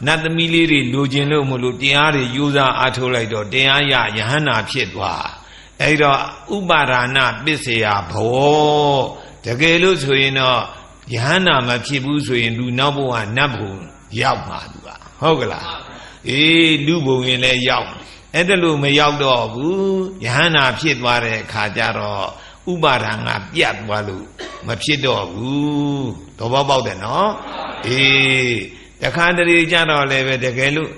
နတ်သမီးလေးတွေလိုချင်လို့မလို့တရားတွေယူစားအားထုတ်လိုက်တော့တရားရယဟန္တာဖြစ်သွားအဲ့တော့ဥပါဒနာပစ္စယဘောတကယ်လို့ဆိုရင်တော့ ယဟန္တာမဖြစ်ဘူးဆိုရင်လူနောက်ဘဝနတ်ဘုံရောက်မှာသူကဟုတ်ကလားအေးလူဘုံရင်လည်းရောက်အဲ့ဒါလို့မရောက်တော့ဘူးယဟန္တာဖြစ်သွားတဲ့အခါကျတော့ဥပါဒံကပြတ်သွားလို့မဖြစ်တော့ဘူးသဘောပေါက်တယ်နော်အေးတခါတလေကြတော့လည်းပဲတကယ်လို့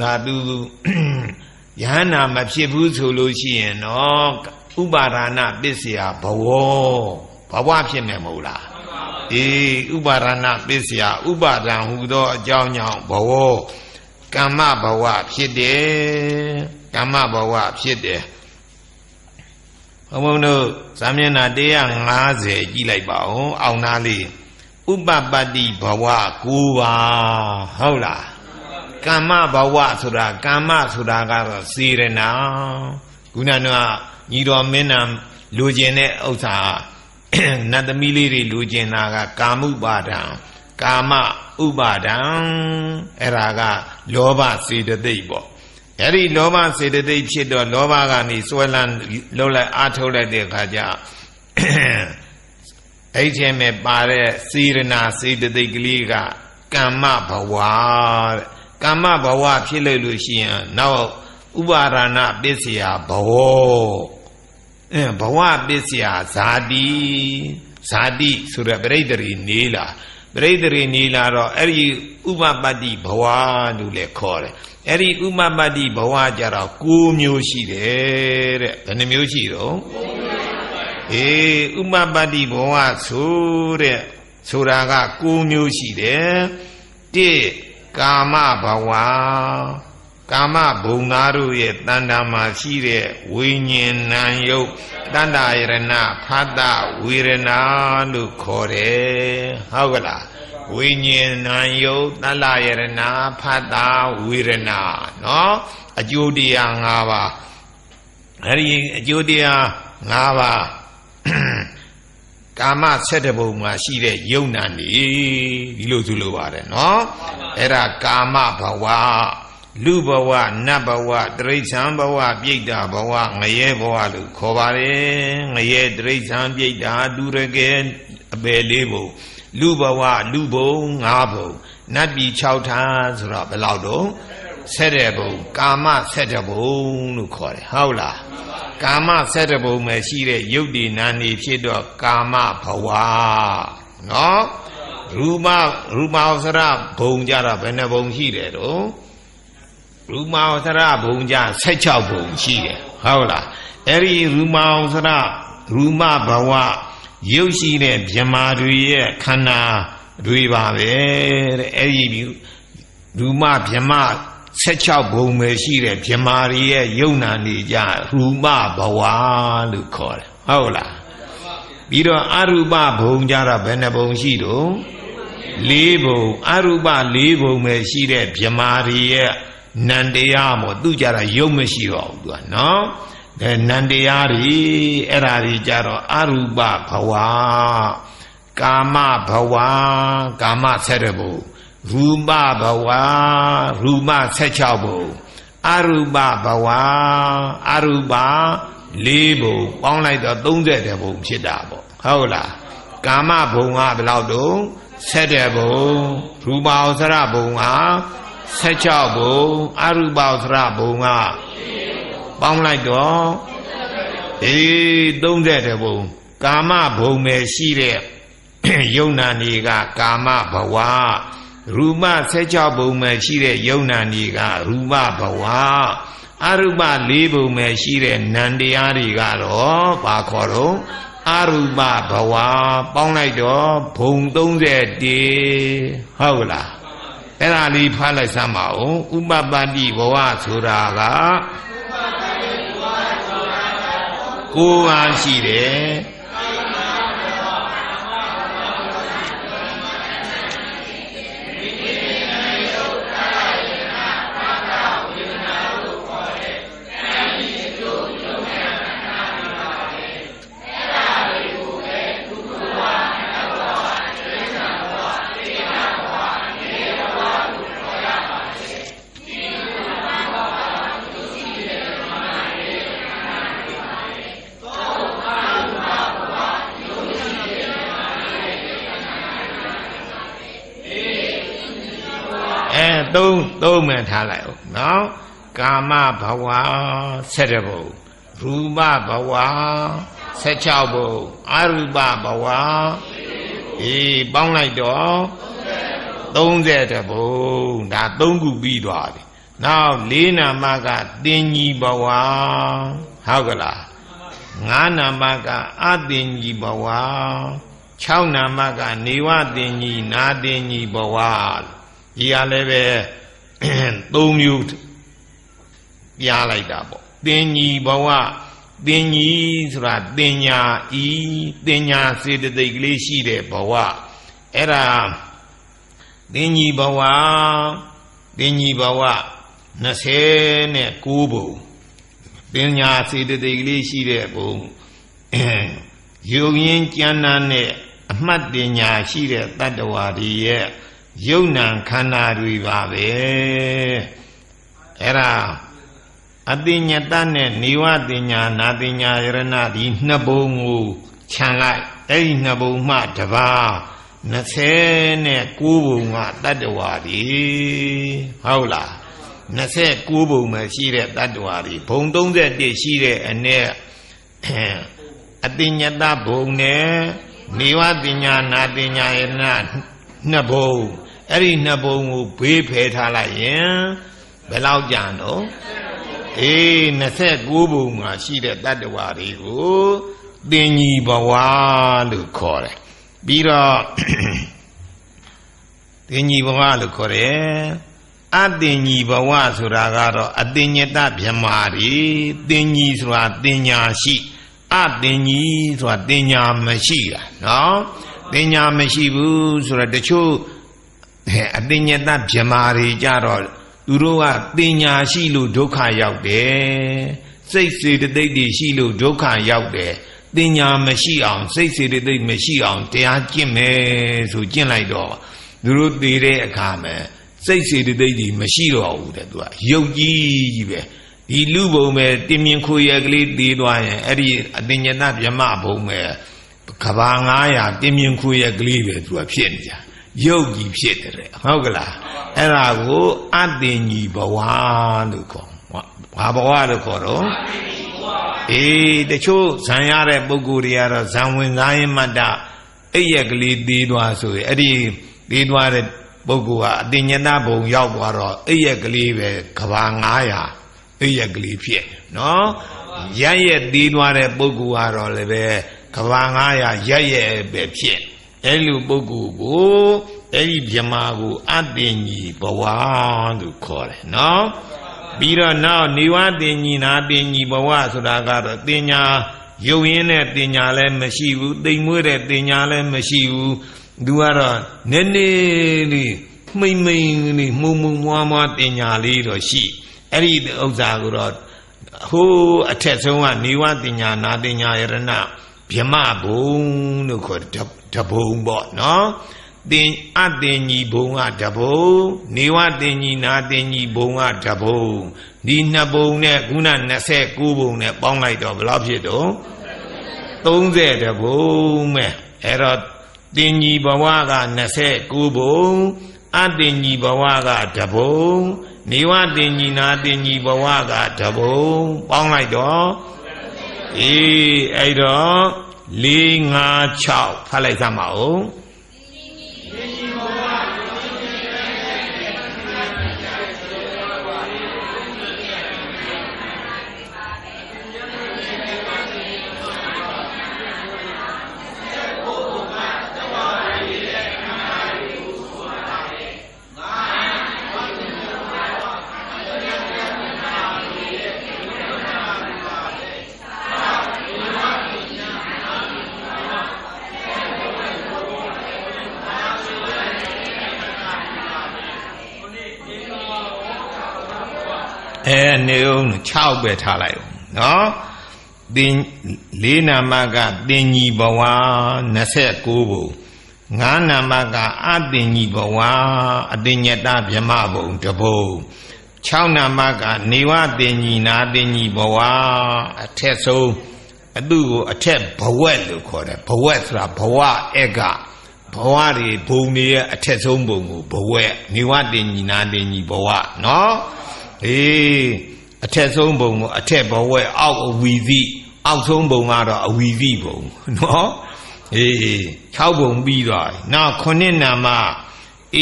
ဒါသူယဟန္တာမဖြစ်ဘူးဆိုလို့ရှိရင်တော့ဥပါဒနာပစ္စယဘဝဘဝဖြစ်မယ်မဟုတ်လား အေးဥပါဒနာပစ္စယဥပါဒံဟူသောအကြောင်းကြောင့်ဘဝကမ္မဘဝဖြစ်တယ်ကမ္မဘဝဖြစ်တယ်ဘုံဘုံတို့ဇာမျက်နှာ150ကြည့်လိုက်ပါဦးအောင်သားလေးဥပပတ္တိဘဝ9ပါဟုတ်လားကမ္မဘဝဆိုတာကမ္မဆိုတာကတော့စေရနာခုနကညီတော်မင်းနာလူကျင်တဲ့ဥစ္စာ နတ်သမီးလေးတွေလူကျင်တာကကာမှုပါဒံကာမဥပါဒံအဲ့ဒါကလောဘစေတသိက်ပေါ့အဲ့ဒီလောဘစေတသိက်ဖြစ်တော့လောဘကနေစွဲလန်းလှုပ်လိုက်အားထုတ်လိုက်တဲ့အခါကျအဲ့ဒီမဲ့ပါတဲ့စေရနာစေတသိက်ကလေးကကမ္မဘဝတဲ့ကမ္မဘဝဖြစ်လို့လို့ရှိရင်နောက်ဥပါရဏပစ္စယဘဝ အဲဘဝပစ္စယဇာတိဇာတိဆိုရပြိတ္တရီနေလာပရိသေတွေနေလာတော့အဲ့ဒီဥပပတ္တိဘဝလို့လည်းခေါ်တယ်အဲ့ဒီဥပပတ္တိဘဝကြတော့၉မျိုးရှိတယ်တဲ့ဘယ်နှမျိုးရှိတော့အေးဥပပတ္တိဘဝဆိုတဲ့ဆိုတာက၉မျိုးရှိတယ်တိကာမဘဝ ကာမဘုံသားတို့ရဲ့တန်တာမှာရှိတဲ့ဝိညာဉ်နံယုတ်တန္တာယရဏဖတ်တဝေရဏလို့ခေါ်တယ်ဟုတ်ကလားဝိညာဉ်နံယုတ်တလယရဏဖတ်တဝေရဏနော်အကျိုးတရား၅ပါးအဲ့ဒီအကျိုးတရား၅ပါးကာမဆက်တဲ့ဘုံမှာရှိတဲ့ယုံနာနေဒီလိုဆိုလိုပါတယ်နော်အဲ့ဒါကာမဘဝ လူဘဝနတ်ဘဝတိရိစ္ဆာန်ဘဝပြိတ္တာဘဝငရဲဘဝလို့ခေါ်ပါတယ်ငရဲတိရိစ္ဆာန်ပြိတ္တာဒုရကဲအပယ်လေးဘုံလူဘဝလူဘုံငါးဘုံနတ်ပြည်6ဌာဆိုတော့ဘယ်လောက်တော့ဆက်တဲ့ဘုံကာမဆက်တဲ့ဘုံလို့ခေါ်တယ်ဟုတ်လားကာမဆက်တဲ့ဘုံပဲရှိတဲ့ယုတ်ဒီနာနေဖြစ်တော့ကာမဘဝနော်ရူပရူပဩစရဘုံကြတော့ဘယ်နှဘုံရှိတယ်တော့ ရူပဩစရဘုံကြ16ဘုံရှိတယ်ဟုတ်လားအဲ့ဒီရူပဩစရရူမဘဝရုပ်ရှိတဲ့မြမာတွေရဲ့ခန္ဓာတွေပါပဲတဲ့အဲ့ဒီရူမမြမ16ဘုံပဲရှိတဲ့မြမာတွေရဲ့ယုံနာနေကြရူမဘဝလို့ခေါ်တယ်ဟုတ်လားပြီးတော့အရူပဘုံကြတော့ဘယ်နှဘုံရှိတော့၄ဘုံအရူပ၄ဘုံပဲရှိတဲ့မြမာတွေရဲ့ နန္တရားမို့သူကြတာယုံမရှိတော့ဘူးသူကနော်အဲနန္တရားတွေအဲ့ဓာတွေကြတော့အရူပဘဝကာမဘဝကာမဆက်တဲ့ဘုံရူပဘဝရူပ16ဘုံအရူပဘဝအရူပ၄ဘုံပေါင်းလိုက်တော့30တဲ့ဘုံဖြစ်တာပေါ့ဟုတ်လားကာမဘုံကဘယ်လောက်တုံး7ဘုံရူပဩစရဘုံက 16ဘုံအရူပဩစရဘုံကပေါင်းလိုက်တော့အေး30တဲ့ဘုံကာမဘုံပဲရှိတဲ့ယုံနာနေကကာမဘဝရူပ16ဘုံပဲရှိတဲ့ယုံနာနေကရူပဘဝအရူပ၄ဘုံပဲရှိတဲ့နန္တရားတွေကတော့ဘာခေါ်တော့အရူပဘဝပေါင်းလိုက်တော့ဘုံ30တေဟုတ်လား အဲ့ဒါလေးဖတ်လိုက်စမ်းပါဦးဥပပတ္တိဘဝဆိုတာကကိုယ်အားရှိတယ် သုံးသုံးမှထားလိုက်အောင်နော်ကာမဘဝ7ဘုံရူပဘဝ16ဘုံအရူပဘဝအေးပေါင်းလိုက်တော့30ဘုံဒါ3ခုပြီးသွားပြီနောက်၄နာမကတင်ကြီးဘဝဟုတ်ကလား၅နာမကအတင်ကြီးဘဝ6နာမကနေဝတင်ကြီးနာတင်ကြီးဘဝ ဒီကလည်းပဲ၃မျိုးပြားလိုက်တာပေါ့တင်ကြီးဘဝတင်ကြီးဆိုတာတင်ညာဤတင်ညာစေတသိက်ကလေးရှိတဲ့ဘဝအဲ့ဒါတင်ကြီးဘဝတင်ကြီးဘဝ29ဘုံတင်ညာစေတသိက်ကလေးရှိတဲ့ဘုံယုံရင်ကြမ်းနာနဲ့အမှတ်တင်ညာရှိတဲ့တတ္တဝါတွေရဲ့ ယုံနံခန္ဓာတွေပါပဲအဲ့ဒါအတိညတနဲ့နေဝတင်ညာနာတင်ညာယရဏဒီနှစ်ဘုံကိုခြံလိုက်အဲ့ဒီနှစ်ဘုံမှတပါး29ဘုံကတတ္တဝါဒီဟုတ်လား29ဘုံမှာရှိတဲ့တတ္တဝါဒီဘုံ31ရှိတဲ့အ ਨੇ အတိညတဘုံနဲ့နေဝတင်ညာနာတင်ညာယရဏနှစ်ဘုံ အဲ့ဒီနှစ်ဘုံကိုဘေးဖယ်ထားလိုက်ရင်ဘယ်လောက်ကြံတော့အေး29ဘုံမှာရှိတဲ့တတ္တဝါတွေကိုတင်ညီဘဝလို့ခေါ်တယ်ပြီးတော့တင်ညီဘဝလို့ခေါ်တယ်အတင်ညီဘဝဆိုတာကတော့အတင်ညတဗြဟ္မာတွေတင်ညီဆိုတာတင်ညာရှိအတင်ညီဆိုတာတင်ညာမရှိတာနော်တင်ညာမရှိဘူးဆိုတော့တချို့ အတင်ညတဗြဟ္မာတွေကြတော့သူတို့ကတင်ညာရှိလို့ဒုက္ခရောက်တယ်စိတ်စေတသိက်တွေရှိလို့ဒုက္ခရောက်တယ်တင်ညာမရှိအောင်စိတ်စေတသိက်မရှိအောင်တရားကျင့်မယ်ဆိုကျင့်လိုက်တော့သူတို့တည်တဲ့အခါမှာစိတ်စေတသိက်ကြီးမရှိတော့ဘူးတဲ့သူကရုပ်ကြီးကြီးပဲဒီလူဘုံပဲတင်မြင်ခွေရကလေးတည်သွားရင်အဲ့ဒီအတင်ညတဗြဟ္မဘုံပဲကဘာ900တင်မြင်ခွေရကလေးပဲသူကဖြစ်နေကြ ရုပ်ကြီးဖြစ်တယ်ဟုတ်ကလားအဲ့ဒါကိုအတင်ကြီးဘဝလို့ခေါ်ဘာဘဝလို့ခေါ်တော့အေးတချို့ဇံရတဲ့ပုဂ္ဂိုလ်တွေကတော့ဇံဝင်စားရင်မတ္တအိယက်ကလေးသေးသွားဆိုရင်အဲ့ဒီသေးသွားတဲ့ပုဂ္ဂိုလ်ကအတင်ညတဘုံရောက်သွားတော့အိယက်ကလေးပဲကဘာ900အိယက်ကလေးဖြစ်နော်ရရက်သေးသွားတဲ့ပုဂ္ဂိုလ်ကတော့လည်းပဲကဘာ900ရရက်ပဲဖြစ် အဲ့လိုပုဂ္ဂိုလ်ကိုအဲ့ဒီမြမာကိုအတင်ကြီးဘဝလို့ခေါ်တယ်နော်ပြီးတော့နောက်နေဝတင်ကြီးနာတင်ကြီးဘဝဆိုတာကတော့တင်ညာရုပ်ရင်းတဲ့တင်ညာလည်းမရှိဘူးတိမ်မွေးတဲ့တင်ညာလည်းမရှိဘူးသူကတော့နည်းနည်းလေးမိမ့်မိန်လေးမှုံမှုံမွားမွားတင်ညာလေးတော့ရှိအဲ့ဒီဥစ္စာကိုတော့ဟိုးအထက်ဆုံးကနေဝတင်ညာနာတင်ညာယရဏဗြမဘုံလို့ခေါ်တ ဘုံပေါ့နော်တင်အတင်ကြီးဘုံကတဘုံနေဝတင်ကြီးနာတင်ကြီးဘုံကတဘုံဒီနှစ်ဘုံနဲ့ခုန29ဘုံနဲ့ပေါင်းလိုက်တော့ဘယ်လောက်ဖြစ်တော့30တဘုံမဲ့အဲ့တော့တင်ကြီးဘဝက29ဘုံအတင်ကြီးဘဝကတဘုံနေဝတင်ကြီးနာတင်ကြီးဘဝကတဘုံပေါင်းလိုက်တော့အေးအဲ့တော့ 4 5 6ဖတ်လိုက်စမ်းပါဦး နေအောင်6ပဲထားလိုက်အောင်နော်တင်လေးနာမကတင်ညီဘဝ29ဘုံငါးနာမကအတင်ညီဘဝအတင်ညတဗြမဘုံတဘုံ6နာမကနေဝတင်ညီနာတင်ညီဘဝအထက်ဆုံးအသူ့ကိုအထက်ဘဝက်လို့ခေါ်တယ်ဘဝက်ဆိုတာဘဝအက်ကဘဝတွေဘုံတွေရဲ့အထက်ဆုံးဘုံကိုဘဝက်နေဝတင်ညီနာတင်ညီဘဝနော်အေး အထက်ဆုံးဘုံကိုအထက်ဘဝဲအောက်အဝီစီအောက်ဆုံးဘုံကတော့အဝီစီဘုံနော်အေး6ဘုံပြီးတော့နောက်ခုနှစ်နာမ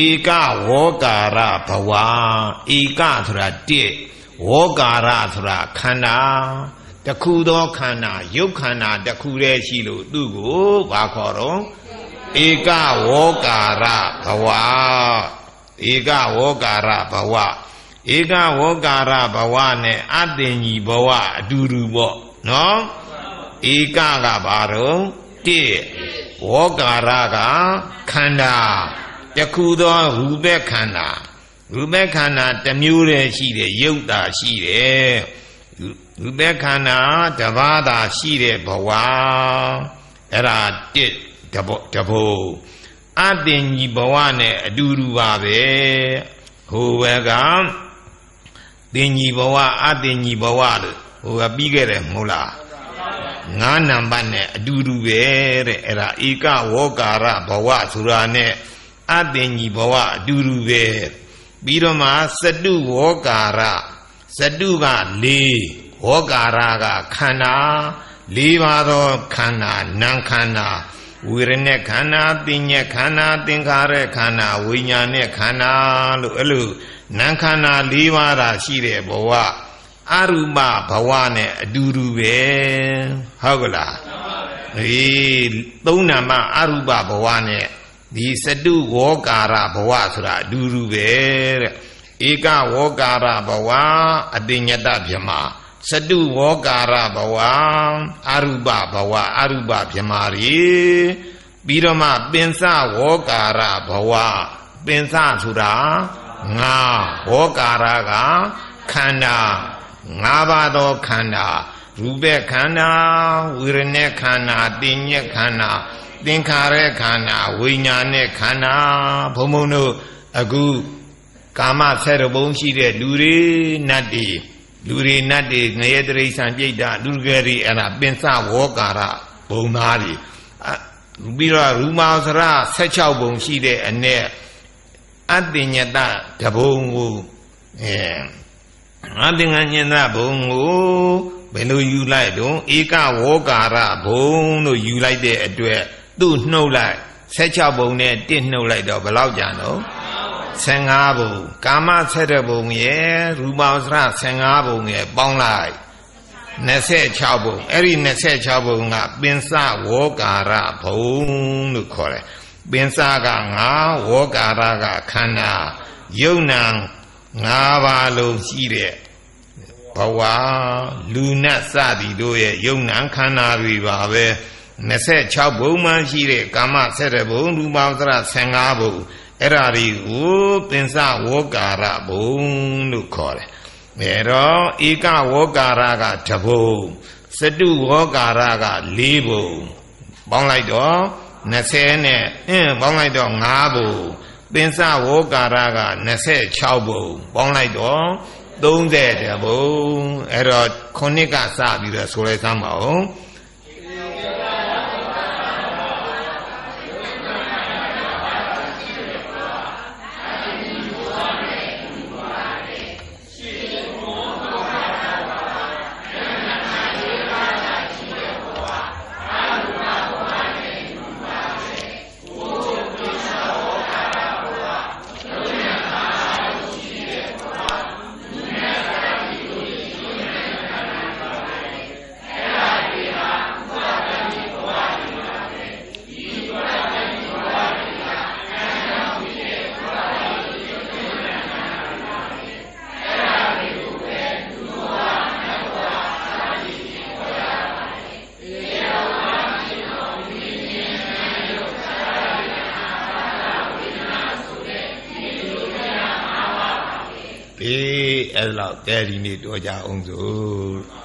ဧကဝောကာရဘဝဧကဆိုတာတစ်ဝောကာရဆိုတာခန္ဓာတခုသောခန္ဓာရုပ်ခန္ဓာတခုတည်းရှိလို့သူ့ကိုဘာခေါ်တော့ဧကဝောကာရဘဝဧကဝောကာရဘဝ ဧကဝောကာရဘဝနဲ့အတင်ကြီးဘဝအတူတူပေါ့နော်ဧကကဘာတော့တိဝောကာရကခန္ဓာတခုသောရူပခန္ဓာရူပခန္ဓာတစ်မျိုးတည်းရှိတယ်ရုပ်တာရှိတယ်ရူပခန္ဓာတပါးသာရှိတဲ့ဘဝအဲ့ဒါတစ်တဘောတဘုံအတင်ကြီးဘဝနဲ့အတူတူပါပဲဟိုဘက်က တင်ညီဘဝအတင်ညီဘဝလို့ဟိုကပြီးခဲ့တယ်မဟုတ်လားငါးနံပါတ်နဲ့အတူတူပဲတဲ့အဲ့ဒါဧကဝောကာရဘဝဆိုတာနဲ့အတင်ညီဘဝအတူတူပဲပြီးတော့မှစတုဝောကာရစတုက၄ဝောကာရကခန္ဓာ၄ပါးသောခန္ဓာနာမ်ခန္ဓာဝေရณะခန္ဓာပညာခန္ဓာသင်္ခါရခန္ဓာဝိညာဉ်နဲ့ခန္ဓာလို့အဲ့လို နာမ်ခန္ဓာ၄ပါးသာရှိတဲ့ဘဝအရူပဘဝနဲ့အတူတူပဲဟုတ်ကလားအေးသုံးနာမအရူပဘဝနဲ့ဒီစတုဝောကာရဘဝဆိုတာအတူတူပဲတဲ့ဧကဝောကာရဘဝအတိညတဗြဟ္မာစတုဝောကာရဘဝအရူပဘဝအရူပဗြဟ္မာရီပြီးတော့မှပင်စဝောကာရဘဝပင်စဆိုတာ ငါဝောကာရကခန္ဓာငါးပါးသောခန္ဓာရူပခန္ဓာဝေရณะခန္ဓာတင်ညက်ခန္ဓာသင်္ခါရခန္ဓာဝိညာဉ်နဲ့ခန္ဓာဘုံဘုံတို့အခုကာမဆယ်ရဘုံရှိတဲ့လူတွေနတ်တွေလူတွေနတ်တွေငရဲတရိษံပြိတ္တာလူကယ်တွေအဲ့ဒါပင်စဝောကာရဘုံသားတွေပြီးတော့ရူမာစရ16ဘုံရှိတဲ့အ ਨੇ အတ္တညတတဘုံကိုအဲအတ္တငညတဘုံကိုဘယ်လိုယူလိုက်တော့ဧကဝောကာရဘုံလို့ယူလိုက်တဲ့အတွက်သူ့နှုတ်လိုက်16ဘုံနဲ့တစ်နှုတ်လိုက်တော့ဘယ်လောက်ကြံတော့15ဘုံကာမ7ဘုံရဲ့ရူပဝဆရ15ဘုံရဲ့ပေါင်းလိုက်26ဘုံအဲ့ဒီ26ဘုံကပင်စဝောကာရဘုံလို့ခေါ်တယ် ပင်စကငါဝောကာရကခန္ဓာယုံနံ၅ပါးလုံးရှိတဲ့ဘဝလူနတ်စသည်တို့ရဲ့ယုံနံခန္ဓာတွေပါပဲ26ဘုံမှရှိတဲ့ကာမ7ဘုံရူပဝဆရ15ဘုံအဲ့ဒါတွေကိုပင်စဝောကာရဘုံလို့ခေါ်တယ်။အဲတော့ဧကဝောကာရကတဘုံစတုဝောကာရက၄ဘုံပေါင်းလိုက်တော့ 20နဲ့အင်းပေါင်းလိုက်တော့5ဘုံပင်စဝောကာရက26ဘုံပေါင်းလိုက်တော့30တဘုံအဲ့တော့ခုနှစ်ကစပြီးတော့ဆိုလိုက်စမ်းပါဦးအေးအဲ့ လောက်ကဲဒီနေ့တော်ကြအောင်စို့